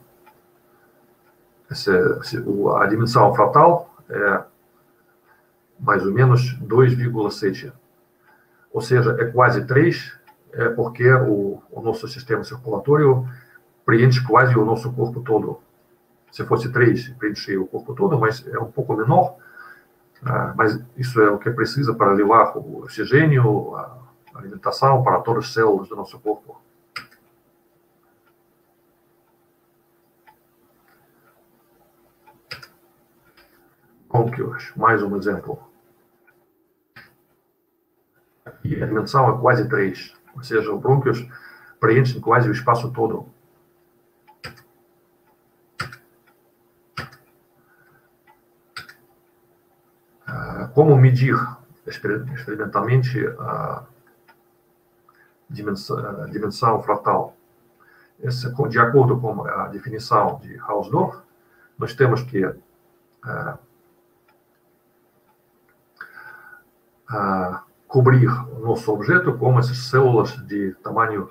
Esse, a dimensão fratal é mais ou menos 2,7. Ou seja, é quase 3 é porque o, o nosso sistema circulatório preenche quase o nosso corpo todo. Se fosse três, preenche o corpo todo, mas é um pouco menor. Ah, mas isso é o que precisa para levar o oxigênio, a alimentação para todas as células do nosso corpo. Brônquios, mais um exemplo. Aqui a dimensão é quase 3 ou seja, o brônquios preenche quase o espaço todo. Ah, como medir experimentalmente a dimensão, a dimensão fratal? esse, de acordo com a definição de Hausdorff, nós temos que uh, uh, cobrir o nosso objeto com essas células de tamanho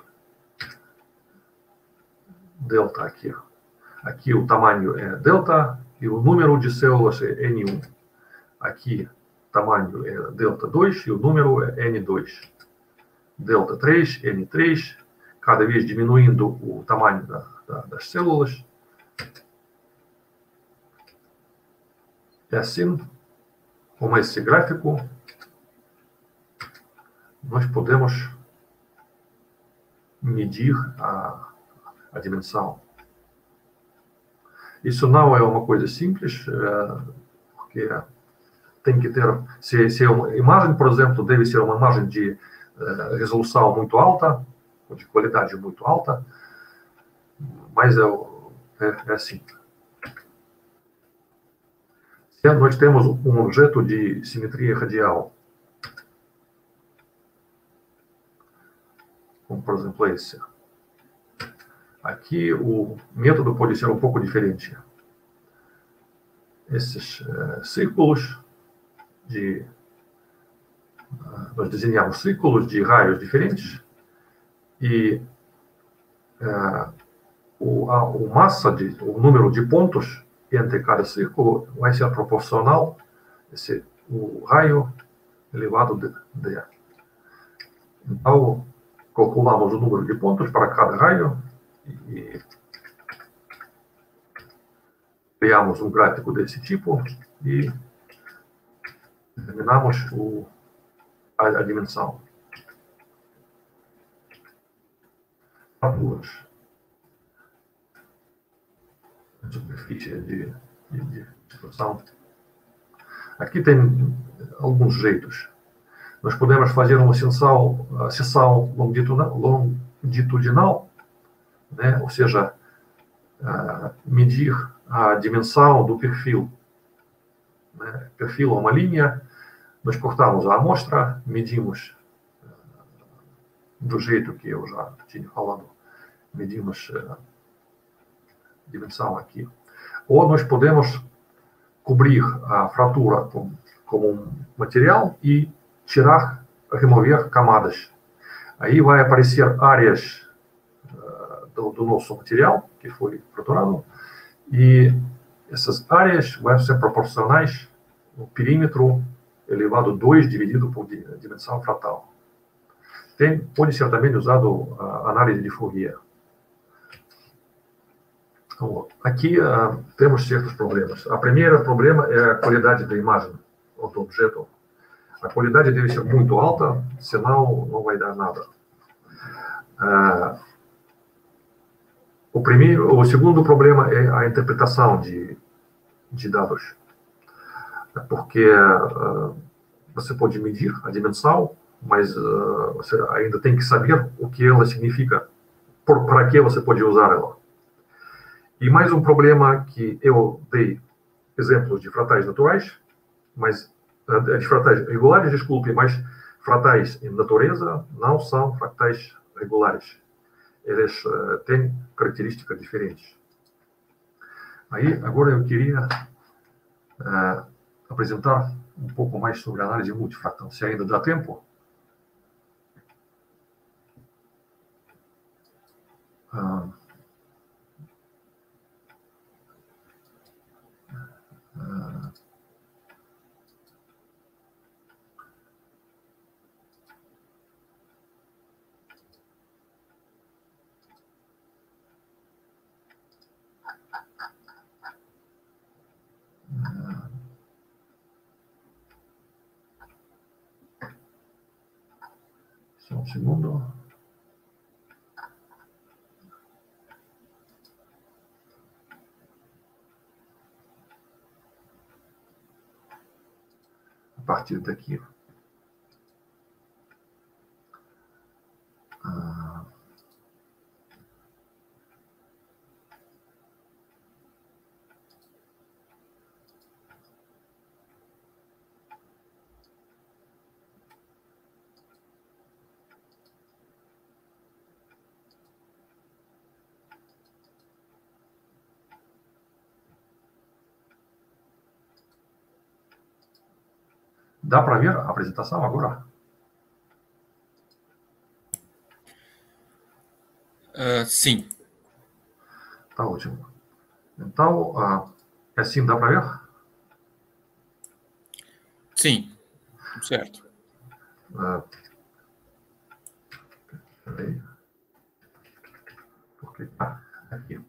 delta aqui. Aqui o tamanho é delta e o número de células é N1. Aqui tamanho é delta 2 e o número é N2. Delta 3, N3, cada vez diminuindo o tamanho da, da, das células. É assim, com esse gráfico, nós podemos medir a, a dimensão. Isso não é uma coisa simples, é, porque tem que ter, se, se é uma imagem, por exemplo, deve ser uma imagem de uh, resolução muito alta, de qualidade muito alta, mas é, é, é assim. Se nós temos um objeto de simetria radial, como por exemplo esse, aqui o método pode ser um pouco diferente. Esses uh, círculos de nós desenhamos círculos de raios diferentes e uh, o, a, o massa de o número de pontos entre cada círculo vai ser proporcional esse o raio elevado de, de. Então calculamos o número de pontos para cada raio e criamos um gráfico desse tipo e determinamos o, a, a dimensão. Duas. Superfície de, de, de situação. Aqui tem alguns jeitos. Nós podemos fazer uma sessão, sessão longitudinal, né? ou seja, medir a dimensão do perfil. Né? Perfil é uma linha, nós cortamos a amostra, medimos do jeito que eu já tinha falado, medimos uh, dimensão aqui. Ou nós podemos cobrir a fratura com, com um material e tirar, remover camadas. Aí vai aparecer áreas do, do nosso material, que foi fraturado, e essas áreas vão ser proporcionais no perímetro elevado 2 dividido por dimensão fratal. Tem, pode ser também usado a análise de Fourier. Então, aqui uh, temos certos problemas. A primeira problema é a qualidade da imagem ou do objeto. A qualidade deve ser muito alta, senão não vai dar nada. Uh, o primeiro, o segundo problema é a interpretação de, de dados, porque uh, você pode medir a dimensão, mas você ainda tem que saber o que ela significa, para que você pode usar ela. E mais um problema que eu dei exemplos de fratais naturais, mas fratais regulares, desculpe, mas fratais em natureza não são fratais regulares eles uh, têm características diferentes. Aí, agora eu queria uh, apresentar um pouco mais sobre a análise multifractal, se ainda dá tempo. Uh, Só um segundo. A partir daqui. Ah. Dá para ver a apresentação agora? Uh, sim. Tá ótimo. Então, uh, assim dá para ver? Sim, certo. Uh, peraí. Ah, aqui.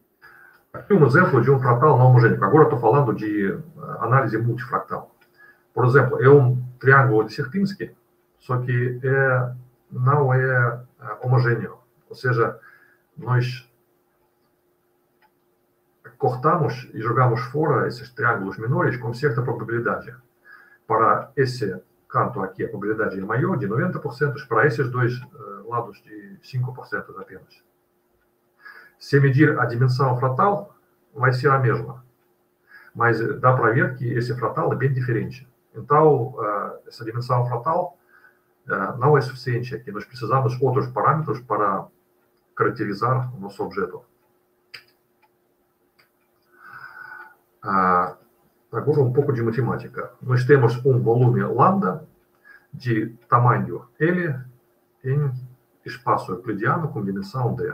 Aqui um exemplo de um fratal não homogêneo. Agora estou falando de análise multifractal. Por exemplo, um triângulo Sierpinski, só que é, não é homogêneo. Ou seja, nós cortamos e jogamos fora esses triângulos menores com certa probabilidade. Para esse canto aqui, a probabilidade é maior, de 90%, para esses dois lados, de 5% apenas. Se medir a dimensão fratal, vai ser a mesma. Mas dá para ver que esse fratal é bem diferente. Então, uh, essa dimensão fratal uh, não é suficiente aqui. Nós precisamos outros parâmetros para caracterizar o nosso objeto. Ah, agora um pouco de matemática. Nós temos um volume lambda de tamanho L em espaço euclidiano com dimensão D.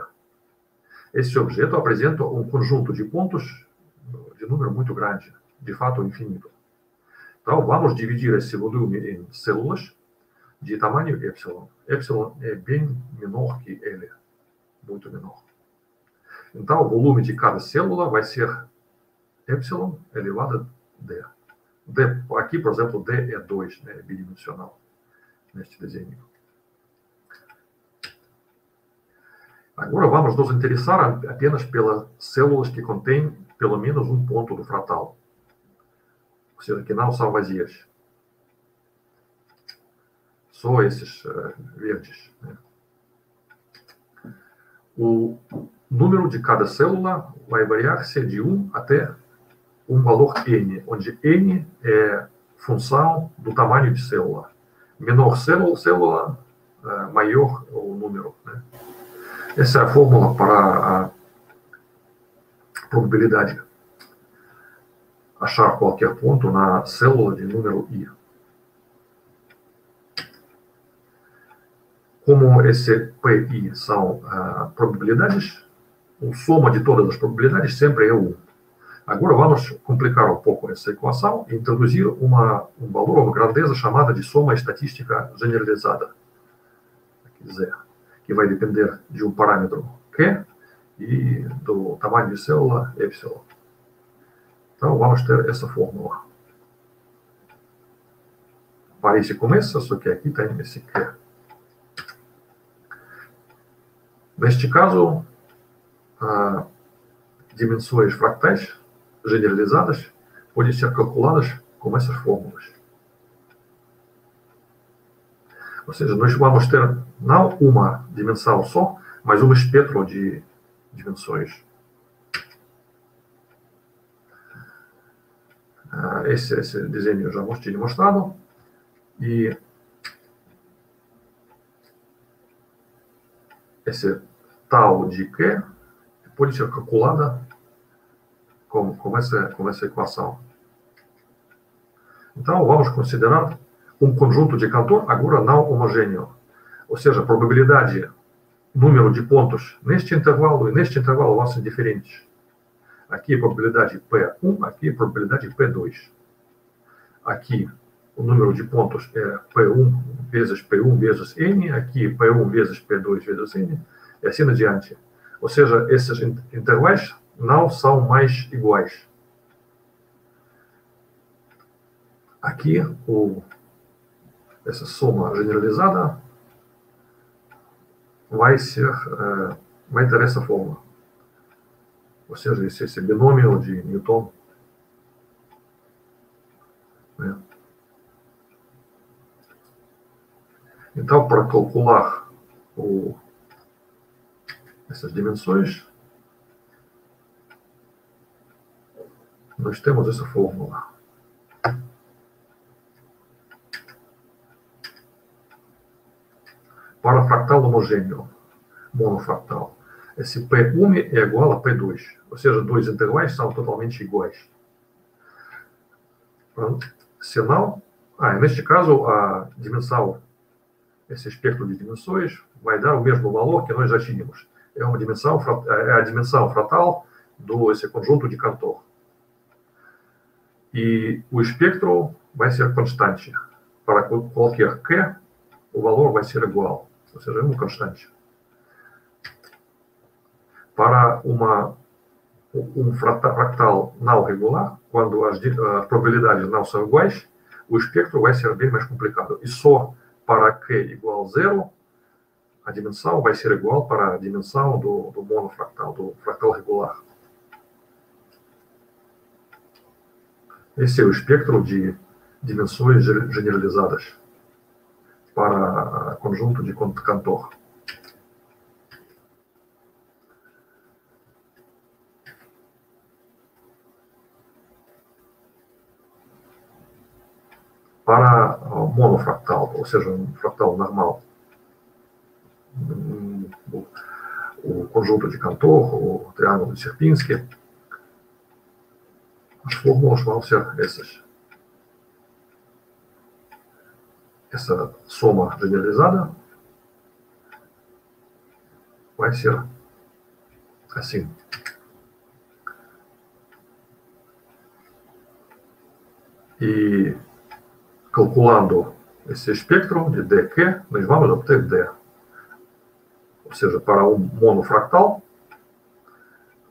Esse objeto apresenta um conjunto de pontos de número muito grande, de fato infinito. Então, vamos dividir esse volume em células de tamanho epsilon. Epsilon é bem menor que L muito menor. Então, o volume de cada célula vai ser epsilon elevado a d. d. Aqui, por exemplo, d é 2, né, bidimensional, neste desenho. Agora vamos nos interessar apenas pelas células que contêm pelo menos um ponto do fratal. Não são vazias. Só esses uh, verdes. Né? o número de cada célula vai variar-se de 1 até um valor n, onde n é função do tamanho de célula. Menor célula, célula é, maior o número. Né? Essa é a fórmula para a probabilidade. Achar qualquer ponto na célula de número i. como esse PI são ah, probabilidades, a soma de todas as probabilidades sempre é 1. Agora vamos complicar um pouco essa equação e introduzir uma, um valor, uma grandeza chamada de soma estatística generalizada, Z, que vai depender de um parâmetro Q e do tamanho de célula epsilon. Então vamos ter essa fórmula. Parece começa, só que aqui tem esse Q. Neste caso, dimensões fractais generalizadas podem ser calculadas com essas fórmulas. Ou seja, nós vamos ter não uma dimensão só, mas um espectro de dimensões. Esse, esse desenho eu já mostrei mostrado. E esse tal de Q pode ser calculada com, com, essa, com essa equação. Então, vamos considerar um conjunto de Cantor agora não homogêneo. Ou seja, a probabilidade, número de pontos neste intervalo e neste intervalo vão ser diferentes. Aqui a probabilidade P1, aqui a probabilidade P2. Aqui o número de pontos é P1 vezes P1 vezes N, aqui P1 vezes P2 vezes N, e assim adiante. Ou seja, esses intervalos não são mais iguais. Aqui, o, essa soma generalizada vai ser, uh, vai ter essa forma. Ou seja, esse, esse binômio de Newton. Né? Então, para calcular o essas dimensões, nós temos essa fórmula. Para fractal homogêneo, monofractal, esse P1 é igual a P2, ou seja, dois intervalos são totalmente iguais. Senão, Ah, neste caso, a dimensão, esse espectro de dimensões, vai dar o mesmo valor que nós já tínhamos. É uma dimensão, é a dimensão fratal do conjunto de Cantor. E o espectro vai ser constante. Para qualquer Q, o valor vai ser igual, ou seja, é uma constante. Para uma, um fractal não regular, quando as, as probabilidades não são iguais, o espectro vai ser bem mais complicado. E só para Q igual a zero, a dimensão vai ser igual para a dimensão do, do monofractal, do fractal regular. Esse é o espectro de dimensões generalizadas para conjunto de Cantor. Para monofractal, ou seja, um fractal normal, o conjunto de Cantor, o triângulo de Sierpinski, as fórmulas vão ser essas. Essa soma generalizada vai ser assim. E calculando esse espectro de dq, nós vamos obter d. Ou seja, para um monofractal,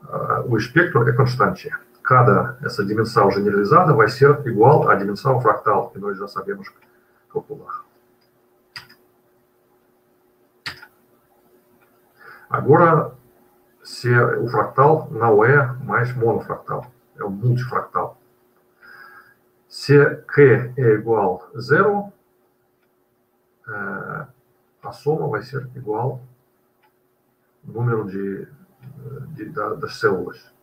uh, o espectro é constante cada essa dimensão generalizada vai ser igual à dimensão fractal, que nós já sabemos calcular. Agora, se o fractal não é mais monofractal, é um multifractal. Se Q é igual a zero, eh, a soma vai ser igual ao número de, de, das células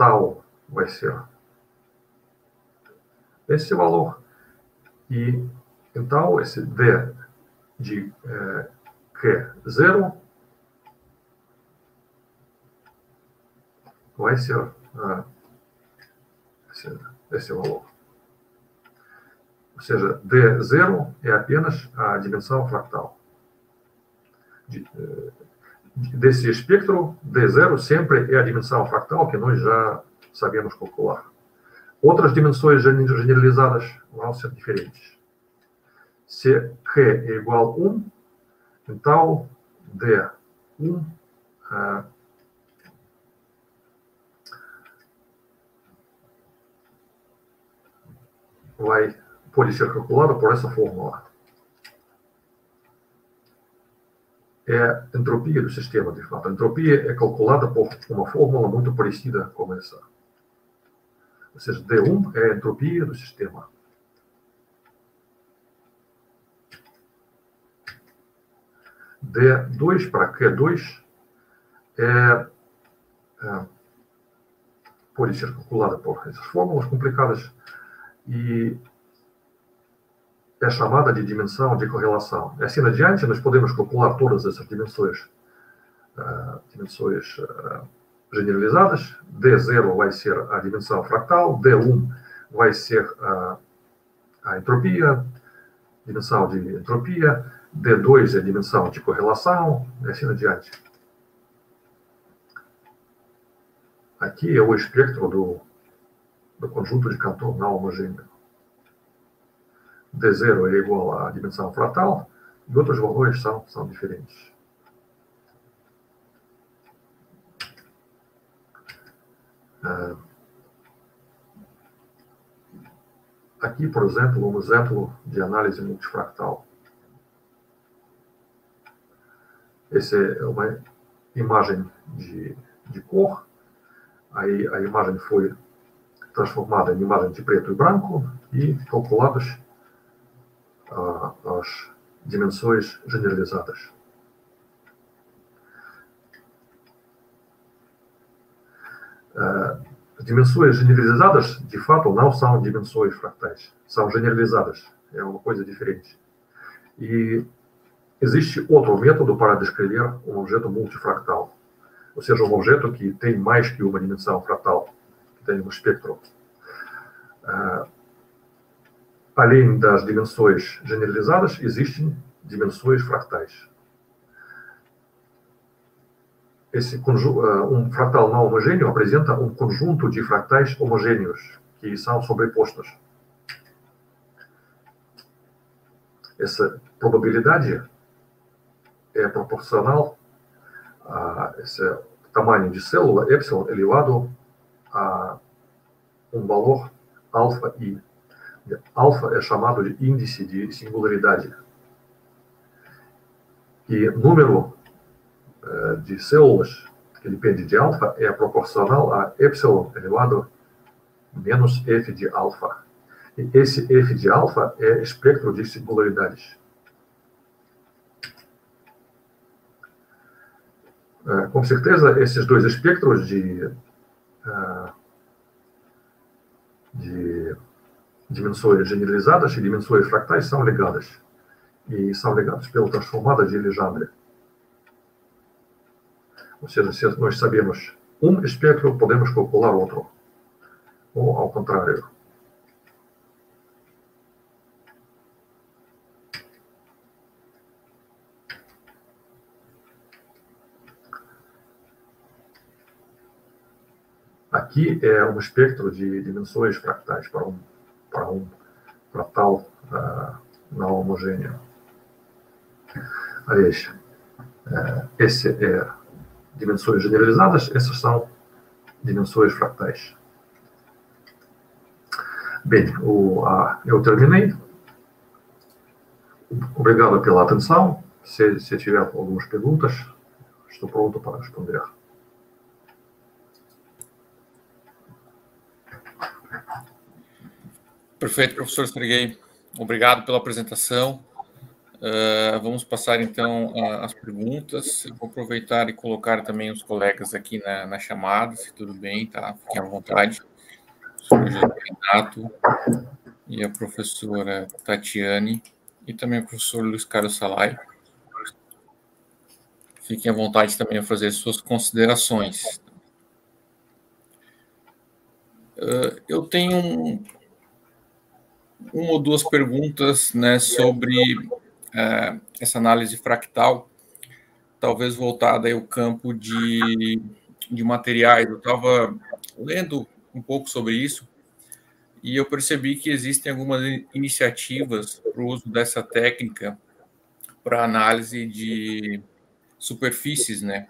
tal vai ser esse valor. E então esse D de é, Q0 vai ser ah, esse, esse valor. Ou seja, D0 é apenas a dimensão fractal. Eh, desse espectro, D0 sempre é a dimensão fractal que nós já sabemos calcular. Outras dimensões generalizadas vão ser diferentes. Se Q é igual a 1, então D1 uh, vai, pode ser calculado por essa fórmula. é a entropia do sistema, de fato. A entropia é calculada por uma fórmula muito parecida com essa. Ou seja, D1 é a entropia do sistema. D2 para Q2 é, é, pode ser calculada por essas fórmulas complicadas e é chamada de dimensão de correlação. E assim adiante, nós podemos calcular todas essas dimensões, uh, dimensões uh, generalizadas. D0 vai ser a dimensão fractal, D1 vai ser a, a entropia, dimensão de entropia, D2 é a dimensão de correlação, e assim adiante. Aqui é o espectro do, do conjunto de Cantor não homogêneo. D0 é igual à dimensão fratal, e outros valores são, são diferentes. Uh, aqui, por exemplo, um exemplo de análise multifractal. Essa é uma imagem de, de cor. Aí a imagem foi transformada em imagem de preto e branco e calculadas as dimensões generalizadas. As dimensões generalizadas, de fato, não são dimensões fractais, são generalizadas, é uma coisa diferente. E existe outro método para descrever um objeto multifractal, ou seja, um objeto que tem mais que uma dimensão fractal, tem um espectro. além das dimensões generalizadas, existem dimensões fractais. Esse um fractal não homogêneo apresenta um conjunto de fractais homogêneos que são sobrepostos. Essa probabilidade é proporcional a esse tamanho de célula epsilon elevado a um valor alfa i. Alfa é chamado de índice de singularidade. E número uh, de células que depende de alfa é proporcional a epsilon elevado a menos f de alfa. E esse f de alfa é espectro de singularidades. Uh, com certeza, esses dois espectros de, de dimensões generalizadas e dimensões fractais são ligadas. E são ligadas pela transformada de Legendre. Ou seja, se nós sabemos um espectro, podemos calcular outro. Ou ao contrário. Aqui é um espectro de dimensões fractais para um para um para tal uh, não homogêneo. Aliás, uh, esse é dimensões generalizadas, essas são dimensões fractais. Bem, o, uh, eu terminei. Obrigado pela atenção. Se, se tiver algumas perguntas, estou pronto para responder. Perfeito, professor Serguei. Obrigado pela apresentação. Uh, vamos passar então às perguntas. Eu vou aproveitar e colocar também os colegas aqui na, na chamada, se tudo bem, tá? Fiquem à vontade. O professor Renato e a professora Tatiane e também o professor Luiz Carlos Salai. Fiquem à vontade também a fazer suas considerações. Uh, eu tenho um, uma ou duas perguntas né, sobre é, essa análise fractal, talvez voltada ao campo de, de materiais. Eu estava lendo um pouco sobre isso e eu percebi que existem algumas iniciativas para o uso dessa técnica para análise de superfícies, né?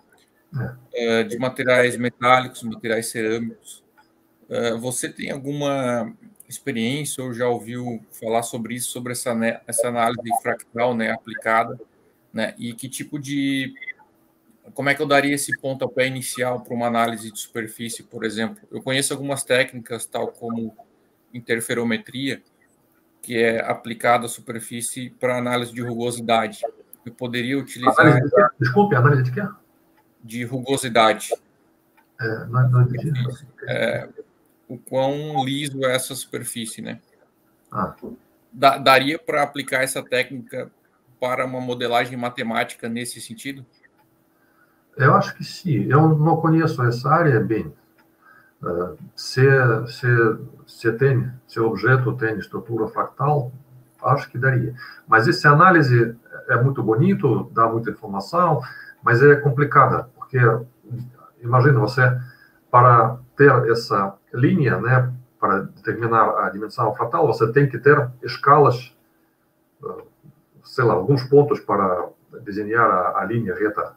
É, de materiais metálicos, materiais cerâmicos. É, você tem alguma experiência ou já ouviu falar sobre isso, sobre essa, né, essa análise fractal né, aplicada, né, e que tipo de. Como é que eu daria esse pontapé inicial para uma análise de superfície, por exemplo? Eu conheço algumas técnicas, tal como interferometria, que é aplicada à superfície para análise de rugosidade. Eu poderia utilizar. Análise de Desculpe, análise de quê? De rugosidade. É, não, não é, o quão liso é essa superfície, né? Ah. Da, daria para aplicar essa técnica para uma modelagem matemática nesse sentido? Eu acho que sim. Eu não conheço essa área bem. Uh, se, se, se tem, se o objeto tem estrutura fractal, acho que daria. Mas essa análise é muito bonito, dá muita informação, mas é complicada, porque imagina você para ter essa linha, né, para determinar a dimensão fratal, você tem que ter escalas, eh, sei lá, alguns pontos para desenhar a, a linha reta.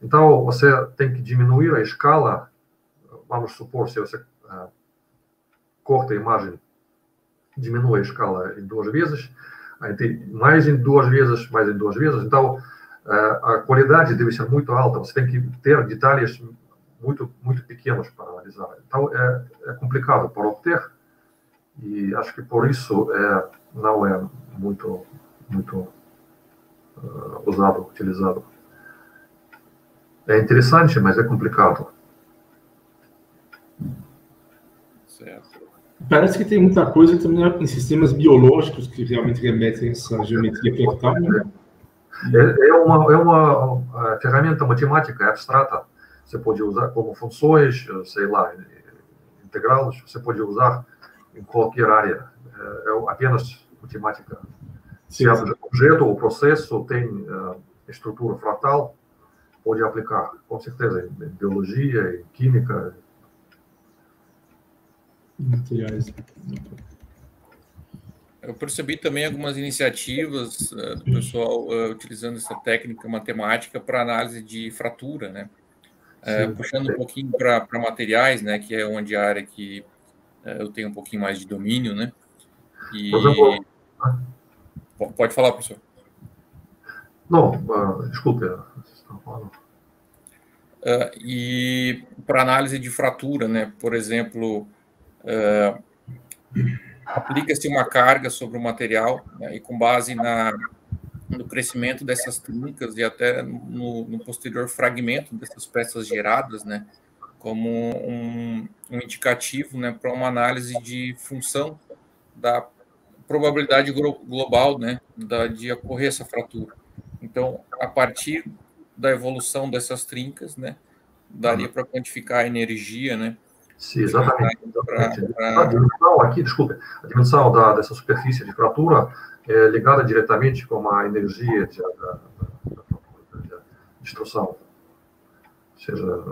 Então, você tem que diminuir a escala, vamos supor, se você uh, corta a imagem, diminui a escala em duas vezes, mais em duas vezes, mais em duas vezes, então uh, a qualidade deve ser muito alta, você tem que ter detalhes muito, muito pequenos para analisar. Então, é, é complicado para obter e acho que por isso é, não é muito, muito uh, usado, utilizado. É interessante, mas é complicado. Certo. Parece que tem muita coisa também em sistemas biológicos que realmente remetem a essa geometria fractal. Né? É, é, uma, é uma ferramenta matemática abstrata você pode usar como funções, sei lá, integrá-los, você pode usar em qualquer área. É, é apenas matemática. Se o objeto ou processo tem uh, estrutura fratal, pode aplicar, com certeza, em biologia, em química. Materiais. Eu percebi também algumas iniciativas uh, do pessoal uh, utilizando essa técnica matemática para análise de fratura, né? Uh, puxando um pouquinho para materiais, né? Que é onde a área que eu tenho um pouquinho mais de domínio, né? E... Pode falar, professor. Não, uh, desculpe. Uh, e para análise de fratura, né? Por exemplo, uh, aplica-se uma carga sobre o material né, e com base na, no crescimento dessas trincas e até no, no posterior fragmento dessas peças geradas, né? Como um, um indicativo, né? Para uma análise de função da probabilidade global, né? Da, de ocorrer essa fratura. Então, a partir da evolução dessas trincas, né, daria para quantificar a energia, né? Sim, exatamente. exatamente. Pra... A dimensão aqui, desculpe, a dimensão da, dessa superfície de fratura é ligada diretamente com a energia de, da, da, da destruição. Ou seja,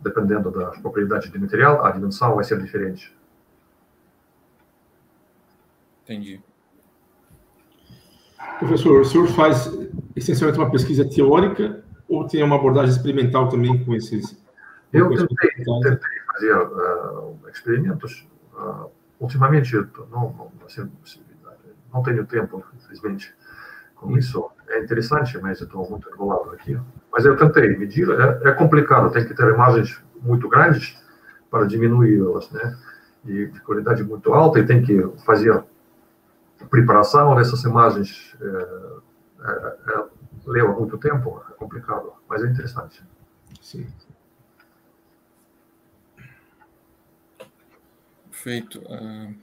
dependendo das propriedades do material, a dimensão vai ser diferente. Entendi. Professor, o senhor faz essencialmente uma pesquisa teórica ou tem uma abordagem experimental também com esses? Eu tentei, tentei fazer uh, experimentos. Uh, ultimamente, não, não, assim, não tenho tempo, infelizmente, com isso. É interessante, mas estou muito enrolado aqui. Mas eu tentei medir. É, é complicado, tem que ter imagens muito grandes para diminuí-las, né? E de qualidade muito alta, e tem que fazer preparação dessas imagens é, é, é, leva muito tempo, é complicado, mas é interessante. Sim. Perfeito. Uh,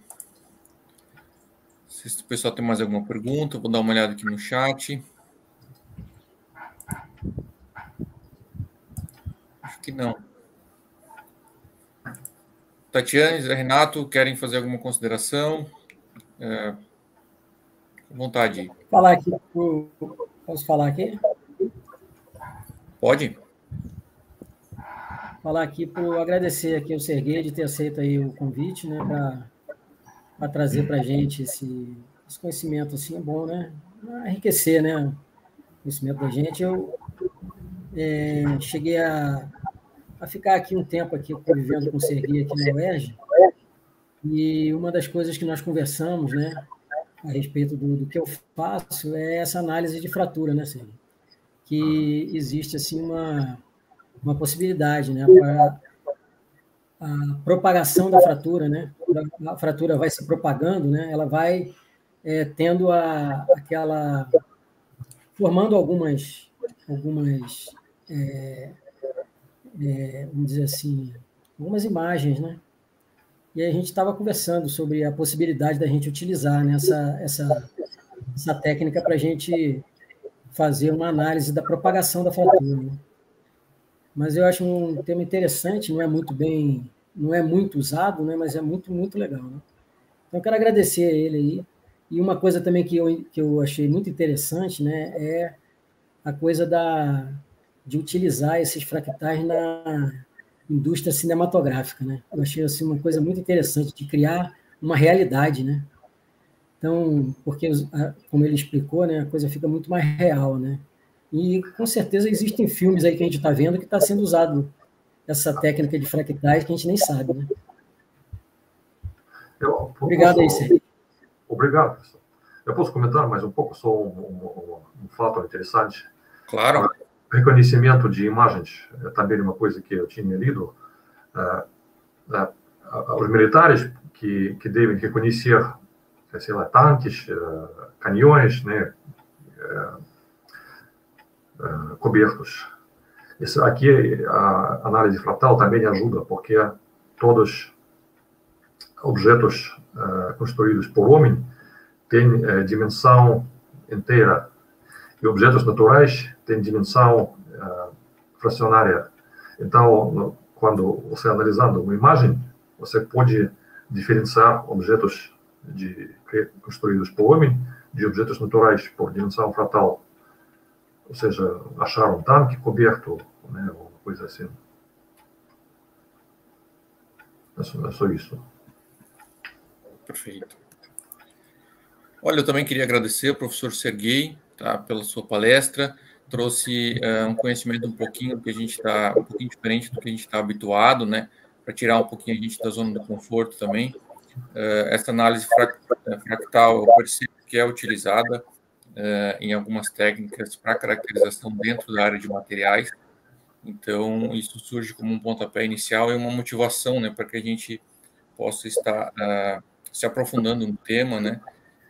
se o pessoal tem mais alguma pergunta, vou dar uma olhada aqui no chat. Acho que não. Tatiane e Renato, querem fazer alguma consideração? É, vontade. Falar aqui. Posso falar aqui? Pode. Falar aqui para agradecer aqui ao Serguei de ter aceito aí o convite, né, para trazer para a gente esse, esse conhecimento assim é bom, né? Enriquecer, né, o conhecimento da gente. Eu é, cheguei a, a ficar aqui um tempo aqui convivendo com o Serguei aqui na UERJ, e uma das coisas que nós conversamos, né, a respeito do, do, que eu faço é essa análise de fratura, né, Sérgio? Que existe, assim, uma, uma possibilidade, né, para a propagação da fratura, né? A fratura vai se propagando, né? Ela vai é, tendo a, aquela... formando algumas, algumas é, é, vamos dizer assim, algumas imagens, né? e a gente estava conversando sobre a possibilidade da gente utilizar né, essa, essa, essa técnica para a gente fazer uma análise da propagação da fratura. Né? Mas eu acho um tema interessante, não é muito bem, não é muito usado, né, mas é muito, muito legal. Né? Então, quero agradecer a ele aí. E uma coisa também que eu, que eu achei muito interessante né, é a coisa da, de utilizar esses fractais na, indústria cinematográfica, né? Eu achei assim uma coisa muito interessante de criar uma realidade, né? Então, porque como ele explicou, né, a coisa fica muito mais real, né? E com certeza existem filmes aí que a gente está vendo que está sendo usado essa técnica de fractais que a gente nem sabe, né? Eu, Obrigado posso, aí, Sérgio. Obrigado, professor. Eu posso comentar mais um pouco só um, um, um fato interessante? Claro reconhecimento de imagens é também uma coisa que eu tinha lido. Uh, uh, os militares que, que devem reconhecer, sei lá, tanques, uh, canhões, né, cobertos. Isso aqui, a análise fratal também ajuda, porque todos objetos construídos por homem têm dimensão inteira e objetos naturais têm dimensão uh, fracionária. Então, quando você analisando uma imagem, você pode diferenciar objetos de, construídos por homem, de objetos naturais por dimensão fratal, ou seja, achar um tanque coberto, né, ou coisa assim. É só, é só isso. Perfeito. Olha, eu também queria agradecer ao professor Serguei tá, pela sua palestra. Trouxe uh, um conhecimento um pouquinho do que a gente está, um pouquinho diferente do que a gente está habituado, né? Para tirar um pouquinho a gente da zona do conforto também. Uh, essa análise fractal eu percebo que é utilizada uh, em algumas técnicas para caracterização dentro da área de materiais. Então, isso surge como um pontapé inicial e uma motivação né, para que a gente possa estar uh, se aprofundando no tema, né?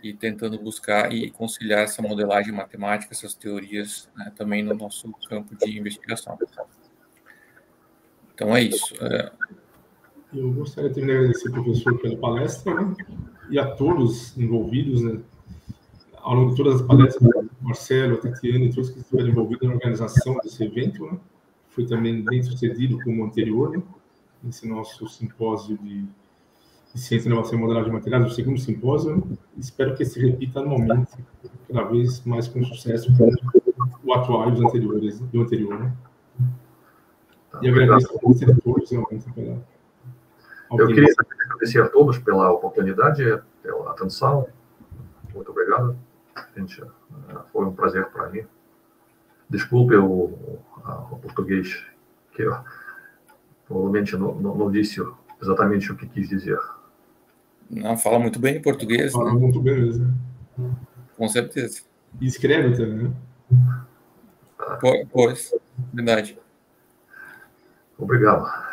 E tentando buscar e conciliar essa modelagem matemática, essas teorias, né, também no nosso campo de investigação. Então, é isso. É... Eu gostaria de agradecer ao professor pela palestra né, e a todos envolvidos, né, ao longo de todas as palestras, Marcelo, Tatiana todos que estiveram envolvidos na organização desse evento. Né, foi também bem sucedido como o anterior, né, nesse nosso simpósio de Ciência, Inovação e Modelagem de Materiais, o segundo simpósio. Espero que se repita anualmente, cada vez mais com sucesso, o atual e os anteriores, do anterior. Né? E agradeço a todos realmente pela Eu queria agradecer a todos pela oportunidade, pela atenção. Muito obrigado. Gente, foi um prazer para mim. Desculpe o, o português, que eu provavelmente não, não, não disse exatamente o que quis dizer. Não, fala muito bem português. Fala né? muito bem mesmo. Com certeza. E escreve também, né? Pois, verdade. Obrigado.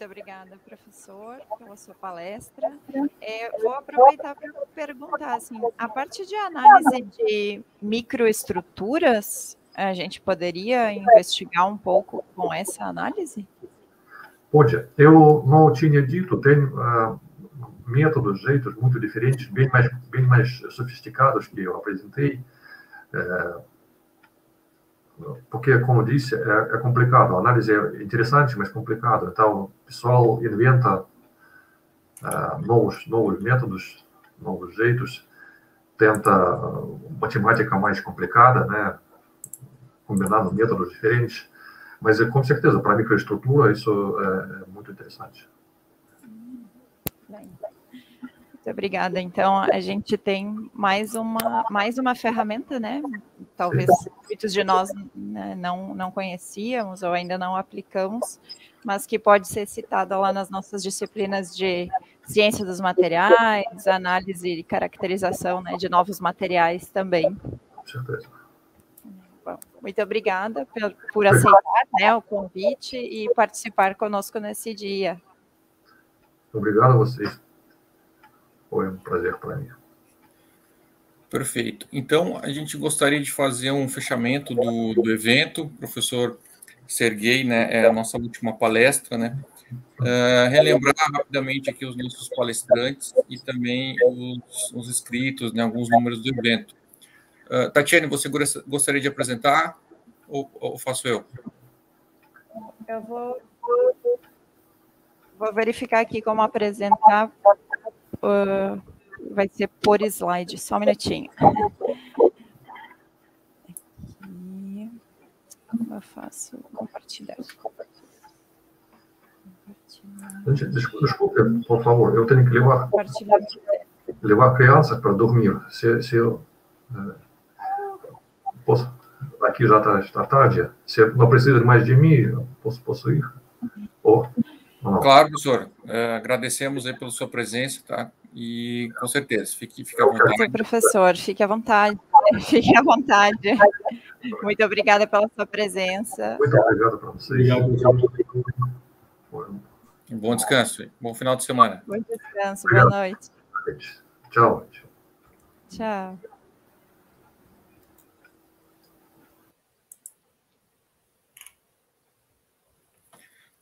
Muito obrigada, professor, pela sua palestra. É, vou aproveitar para perguntar, assim, a partir de análise de microestruturas, a gente poderia investigar um pouco com essa análise? Pode. Eu não tinha dito, tem uh, métodos, jeitos muito diferentes, bem mais, bem mais sofisticados que eu apresentei. É, porque, como disse, é, é, complicado. A análise é interessante, mas complicado. Então, o pessoal inventa uh, novos, novos métodos, novos jeitos, tenta matemática mais complicada, né? combinando métodos diferentes. Mas, com certeza, para a microestrutura, isso é, é muito interessante. Muito obrigada. Então, a gente tem mais uma, mais uma ferramenta, né? Talvez muitos de nós né, não, não conhecíamos ou ainda não aplicamos, mas que pode ser citada lá nas nossas disciplinas de ciência dos materiais, análise e caracterização né, de novos materiais também. Com certeza. Bom, muito obrigada por, por aceitar né, o convite e participar conosco nesse dia. Obrigado a vocês. Foi um prazer para mim. Perfeito. Então, a gente gostaria de fazer um fechamento do, do evento. Professor Serguei, né, é a nossa última palestra, né? Uh, relembrar rapidamente aqui os nossos palestrantes e também os, os inscritos, né, alguns números do evento. Uh, Tatiane, você gostaria de apresentar ou, ou faço eu? Eu vou, vou verificar aqui como apresentar. Uh, vai ser por slide, só um minutinho. Aqui. Eu faço compartilhar. Desculpe, por favor, eu tenho que levar, levar a criança para dormir. Se, se eu, uh, posso, aqui já está, está tarde, você não precisa mais de mim, posso, posso ir? Oh, claro, professor, é, agradecemos aí pela sua presença, tá? E com certeza, fique, fique à vontade. Sim, professor, fique à vontade, fique à vontade. Muito obrigada pela sua presença. Muito obrigado para vocês. Obrigado. Um bom descanso, bom final de semana. Bom descanso, boa noite. Tchau. Tchau.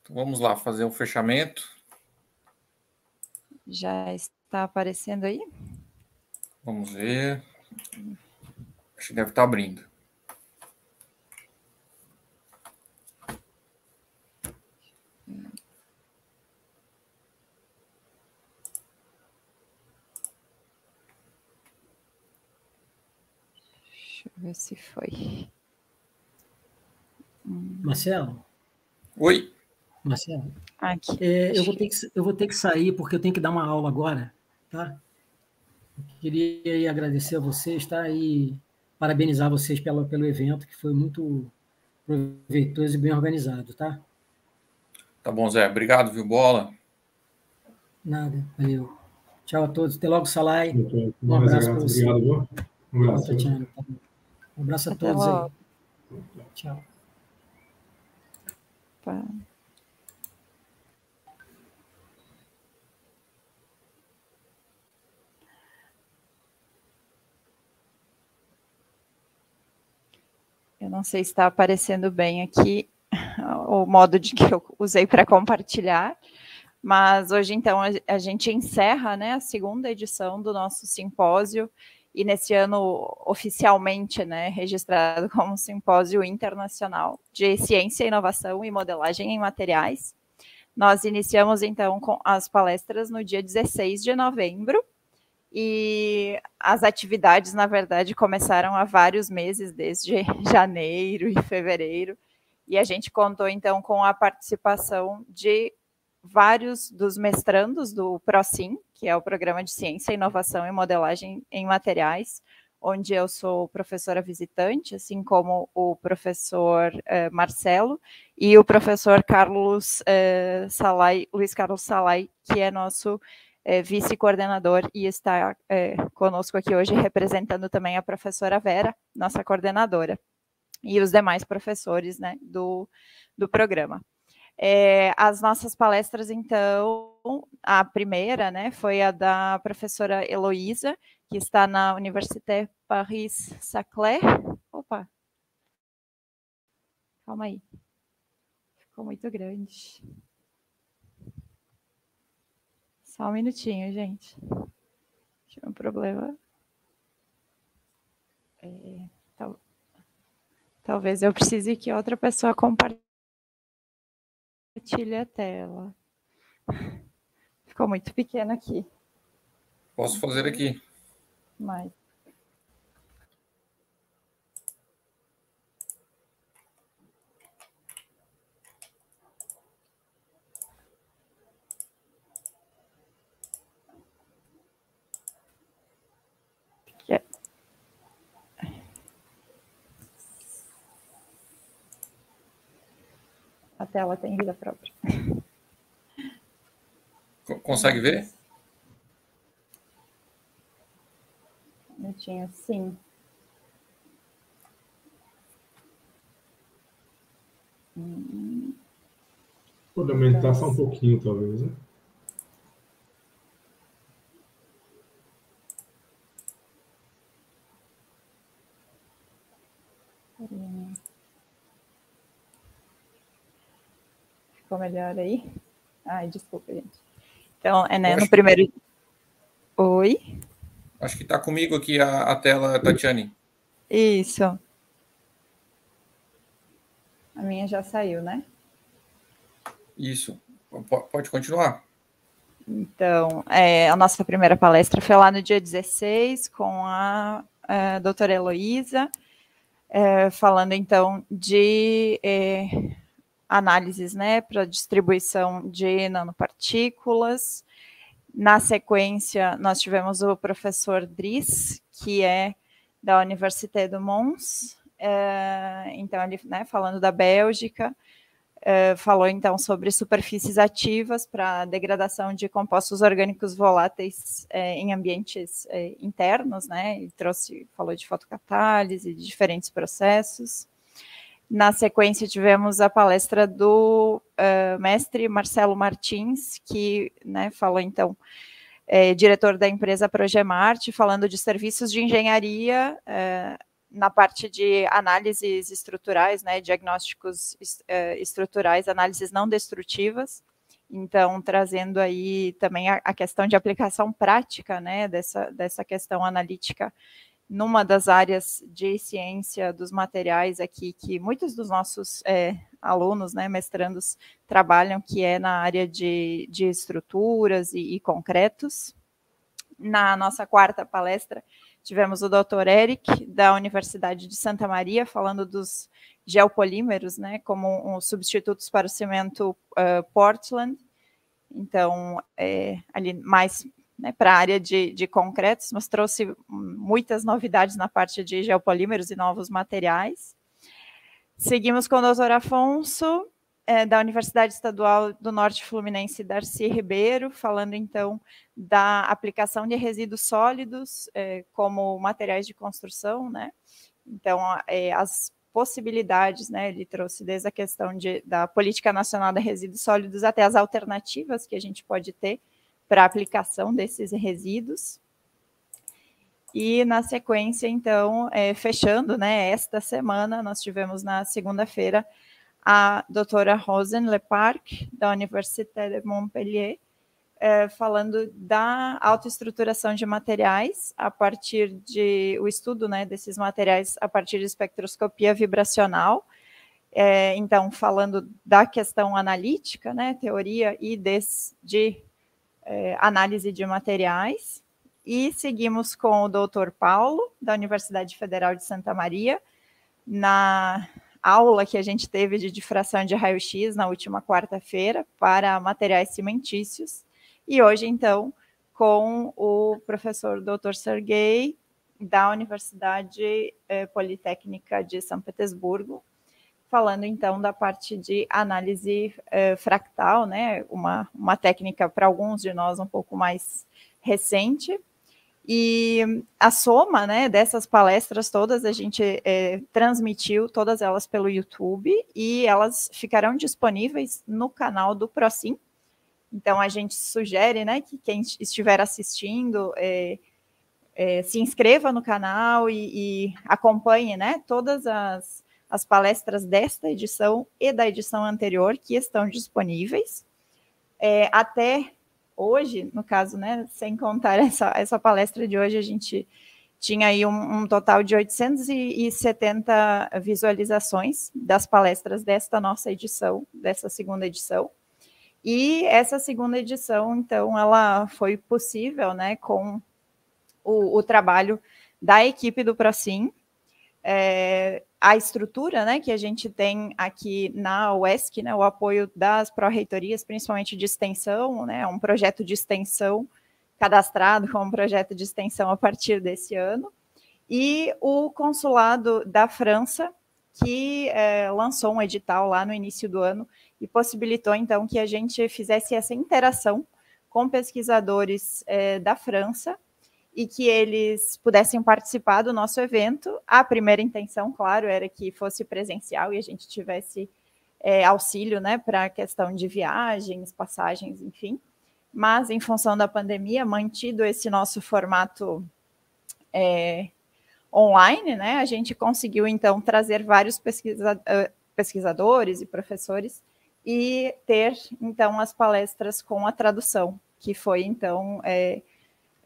Então, vamos lá fazer um fechamento. Já está aparecendo aí? Vamos ver. Acho que deve estar abrindo. Deixa eu ver se foi. Marcelo? Oi. Marcelo? Aqui. É, eu, vou ter que, eu vou ter que sair porque eu tenho que dar uma aula agora, tá? Queria agradecer a vocês, tá? E parabenizar vocês pelo, pelo evento, que foi muito proveitoso e bem organizado, tá? Tá bom, Zé. Obrigado, viu, Bola? Nada, valeu. Tchau a todos. Até logo, Salai. Um abraço para você. Obrigado, um abraço. Tatiana. Um abraço a todos aí. Tchau. Eu não sei se está aparecendo bem aqui o modo de que eu usei para compartilhar, mas hoje então a, gente encerra né, a segunda edição do nosso simpósio e nesse ano oficialmente né, registrado como Simpósio Internacional de Ciência, Inovação e Modelagem em Materiais. Nós iniciamos então com as palestras no dia 16 de novembro e as atividades, na verdade, começaram há vários meses, desde janeiro e fevereiro, e a gente contou então com a participação de vários dos mestrandos do ProSim, que é o Programa de Ciência, Inovação e Modelagem em Materiais, onde eu sou professora visitante, assim como o professor eh, Marcelo e o professor Carlos eh, Salai, Luiz Carlos Salai, que é nosso é, vice-coordenador e está é, conosco aqui hoje representando também a professora Vera, nossa coordenadora, e os demais professores né, do, do programa. É, as nossas palestras, então, a primeira né, foi a da professora Heloísa, que está na Université Paris-Saclay. Opa! Calma aí. Ficou muito grande. Só um minutinho, gente. Tive um problema. É, tal, talvez eu precise que outra pessoa compartilhe a tela. Ficou muito pequeno aqui. Posso fazer aqui. Mas tela tem vida própria. Consegue ver? Um minutinho, sim. Pode aumentar só um pouquinho, talvez, né? Ficou melhor aí? Ai, desculpa, gente. Então, é né, no primeiro. Oi? Acho que está comigo aqui a, a tela, Tatiane. Isso. A minha já saiu, né? Isso. Pode continuar. Então, é, a nossa primeira palestra foi lá no dia 16 com a, a doutora Heloísa, é, falando então de é, análises né, para distribuição de nanopartículas. Na sequência, nós tivemos o professor Dries, que é da Université do Mons, é, então ele né, falando da Bélgica, é, falou então sobre superfícies ativas para degradação de compostos orgânicos voláteis é, em ambientes internos, né? E trouxe, falou de fotocatálise, de diferentes processos. Na sequência, tivemos a palestra do uh, mestre Marcelo Martins, que né, falou, então, é, diretor da empresa Progemart, falando de serviços de engenharia é, na parte de análises estruturais, né, diagnósticos é, estruturais, análises não destrutivas. Então, trazendo aí também a, a questão de aplicação prática né, dessa, dessa questão analítica numa das áreas de ciência dos materiais aqui, que muitos dos nossos é, alunos, né, mestrandos, trabalham, que é na área de, de estruturas e, e concretos. Na nossa quarta palestra, tivemos o doutor Eric, da Universidade de Santa Maria, falando dos geopolímeros, né, como um, substitutos para o cimento uh, Portland. Então, é, ali mais né, para a área de, de concretos, mas trouxe muitas novidades na parte de geopolímeros e novos materiais. Seguimos com o doutor Afonso, é, da Universidade Estadual do Norte Fluminense, Darcy Ribeiro, falando então da aplicação de resíduos sólidos é, como materiais de construção, né? Então, é, as possibilidades, né? Ele trouxe desde a questão de, da Política Nacional de Resíduos Sólidos até as alternativas que a gente pode ter para aplicação desses resíduos. E na sequência, então, é, fechando, né, esta semana, nós tivemos na segunda-feira a doutora Rosen Leparc, da Université de Montpellier, é, falando da autoestruturação de materiais a partir de o estudo né, desses materiais a partir de espectroscopia vibracional. É, então, falando da questão analítica, né, teoria e des, de é, análise de materiais. E seguimos com o doutor Paulo, da Universidade Federal de Santa Maria, na aula que a gente teve de difração de raio-x na última quarta-feira para materiais cimentícios. E hoje, então, com o professor Dr. Sergei, da Universidade eh, Politécnica de São Petersburgo, falando então da parte de análise eh, fractal, né, uma, uma técnica para alguns de nós um pouco mais recente, e a soma né, dessas palestras todas, a gente é, transmitiu todas elas pelo YouTube e elas ficarão disponíveis no canal do ProSim. Então, a gente sugere né, que quem estiver assistindo é, é, se inscreva no canal e, e acompanhe né, todas as, as palestras desta edição e da edição anterior que estão disponíveis. É, até hoje, no caso, né, sem contar essa, essa palestra de hoje, a gente tinha aí um, um, total de 870 visualizações das palestras desta nossa edição, dessa segunda edição. E essa segunda edição, então, ela foi possível, né, com o, o trabalho da equipe do Procim, é, a estrutura né, que a gente tem aqui na UESC, né, o apoio das pró-reitorias, principalmente de extensão, né, um projeto de extensão cadastrado como projeto de extensão a partir desse ano, e o consulado da França, que é, lançou um edital lá no início do ano e possibilitou então que a gente fizesse essa interação com pesquisadores é, da França e que eles pudessem participar do nosso evento. A primeira intenção, claro, era que fosse presencial e a gente tivesse é, auxílio né, para a questão de viagens, passagens, enfim. Mas, em função da pandemia, mantido esse nosso formato é, online, né, a gente conseguiu, então, trazer vários pesquisa pesquisadores e professores e ter, então, as palestras com a tradução, que foi, então, é,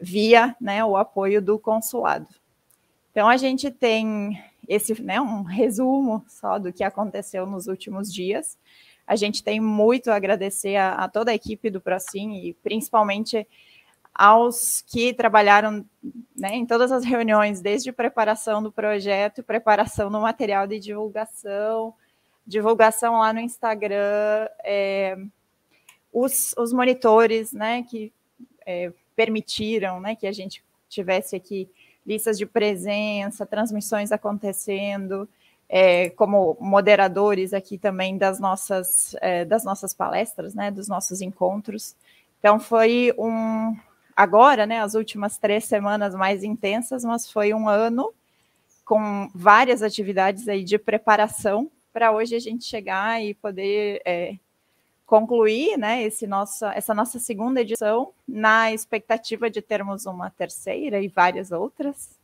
via né, o apoio do consulado. Então, a gente tem esse, né, um resumo só do que aconteceu nos últimos dias. A gente tem muito a agradecer a, a toda a equipe do Procim e principalmente aos que trabalharam né, em todas as reuniões, desde preparação do projeto, preparação do material de divulgação, divulgação lá no Instagram, é, os, os monitores né, que é, permitiram né, que a gente tivesse aqui listas de presença, transmissões acontecendo, é, como moderadores aqui também das nossas, é, das nossas palestras, né, dos nossos encontros. Então foi um agora, né, as últimas três semanas mais intensas, mas foi um ano com várias atividades aí de preparação para hoje a gente chegar e poder é, concluir né, esse nossa, essa nossa segunda edição, na expectativa de termos uma terceira e várias outras,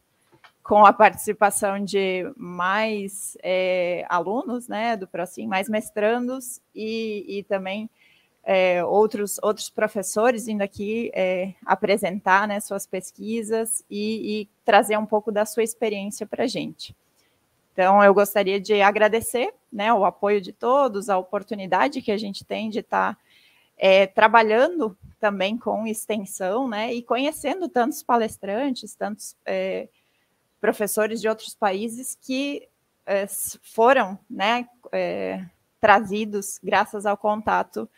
com a participação de mais é, alunos né, do ProSim, mais mestrandos e, e também é, outros, outros professores vindo aqui é, apresentar né, suas pesquisas e, e trazer um pouco da sua experiência para a gente. Então, eu gostaria de agradecer né, o apoio de todos, a oportunidade que a gente tem de estar tá, é, trabalhando também com extensão, né, e conhecendo tantos palestrantes, tantos é, professores de outros países que é, foram né, é, trazidos graças ao contato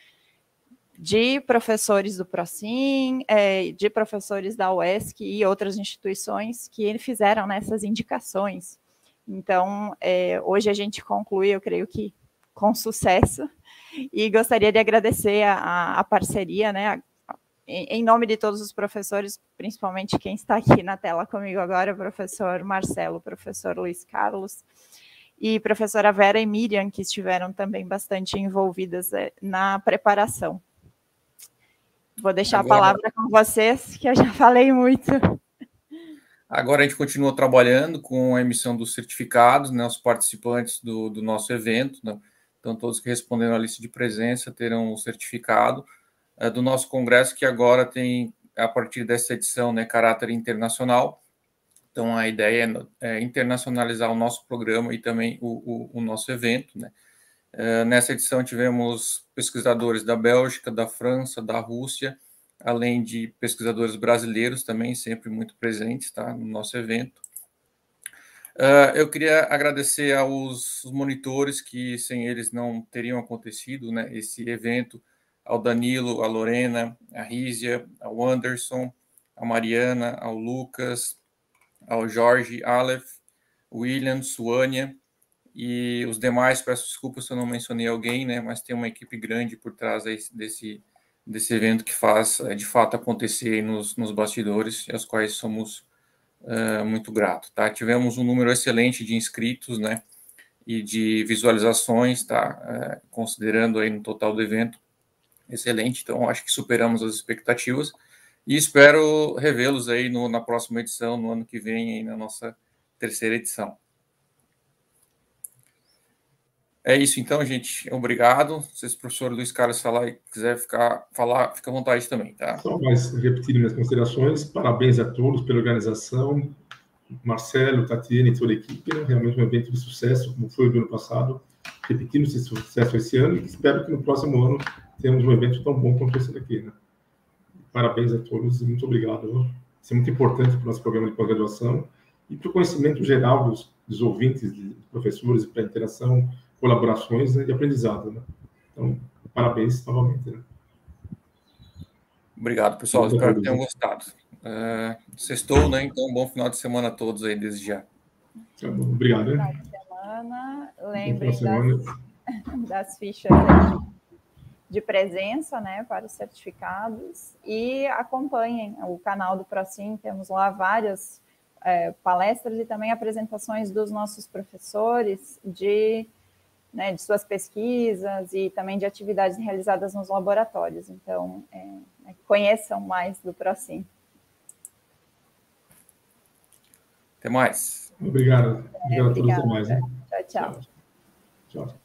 de professores do Procim, é, de professores da UESC e outras instituições que fizeram nessas indicações. Então, é, hoje a gente conclui, eu creio que com sucesso, e gostaria de agradecer a, a parceria, né, em nome de todos os professores, principalmente quem está aqui na tela comigo agora, o professor Marcelo, o professor Luiz Carlos, e professora Vera e Miriam, que estiveram também bastante envolvidas é, na preparação. Vou deixar Agora... a palavra com vocês, que eu já falei muito. Agora a gente continua trabalhando com a emissão dos certificados, né, os participantes do, do nosso evento, né, então todos que responderam à lista de presença terão o certificado é, do nosso congresso, que agora tem, a partir dessa edição, né, caráter internacional, então, a ideia é, é internacionalizar o nosso programa e também o, o, o nosso evento. Né? É, nessa edição, tivemos pesquisadores da Bélgica, da França, da Rússia, além de pesquisadores brasileiros também, sempre muito presentes tá, no nosso evento. Uh, eu queria agradecer aos monitores que sem eles não teriam acontecido né, esse evento, ao Danilo, a Lorena, a Rízia, ao Anderson, a Mariana, ao Lucas, ao Jorge, Aleph, William, Suânia e os demais. Peço desculpas se eu não mencionei alguém, né? Mas tem uma equipe grande por trás desse, desse evento que faz é, de fato acontecer nos, nos bastidores e aos quais somos uh, muito gratos, tá? Tivemos um número excelente de inscritos, né? E de visualizações, tá? Uh, considerando aí no total do evento, excelente. Então, acho que superamos as expectativas. E espero revê-los aí no, na próxima edição, no ano que vem, aí na nossa terceira edição. É isso então, gente. Obrigado. Se o professor Luiz Carlos falar e quiser ficar, falar, fica à vontade também, tá? Só mais repetir minhas considerações. Parabéns a todos pela organização. Marcelo, Tatiana e toda a equipe. Realmente um evento de sucesso, como foi o ano passado. Repetindo esse sucesso esse ano e espero que no próximo ano tenhamos um evento tão bom quanto esse daqui, né? Parabéns a todos e muito obrigado. Isso é muito importante para o nosso programa de pós-graduação e para o conhecimento geral dos, dos ouvintes, dos professores, para a interação, colaborações né, de aprendizado. Né? Então, parabéns novamente. Né? Obrigado, pessoal. Muito Espero que tenham gostado. Uh, sextou, né? Então, bom final de semana a todos aí desde já. Tá bom, obrigado. Final de semana. Lembrem das, das fichas aí de presença né, para os certificados e acompanhem o canal do Procim, temos lá várias é, palestras e também apresentações dos nossos professores de, né, de suas pesquisas e também de atividades realizadas nos laboratórios. Então, é, é conheçam mais do Procim. Até mais. Obrigado. Obrigado a todos. Até mais. Tchau, tchau. tchau. tchau.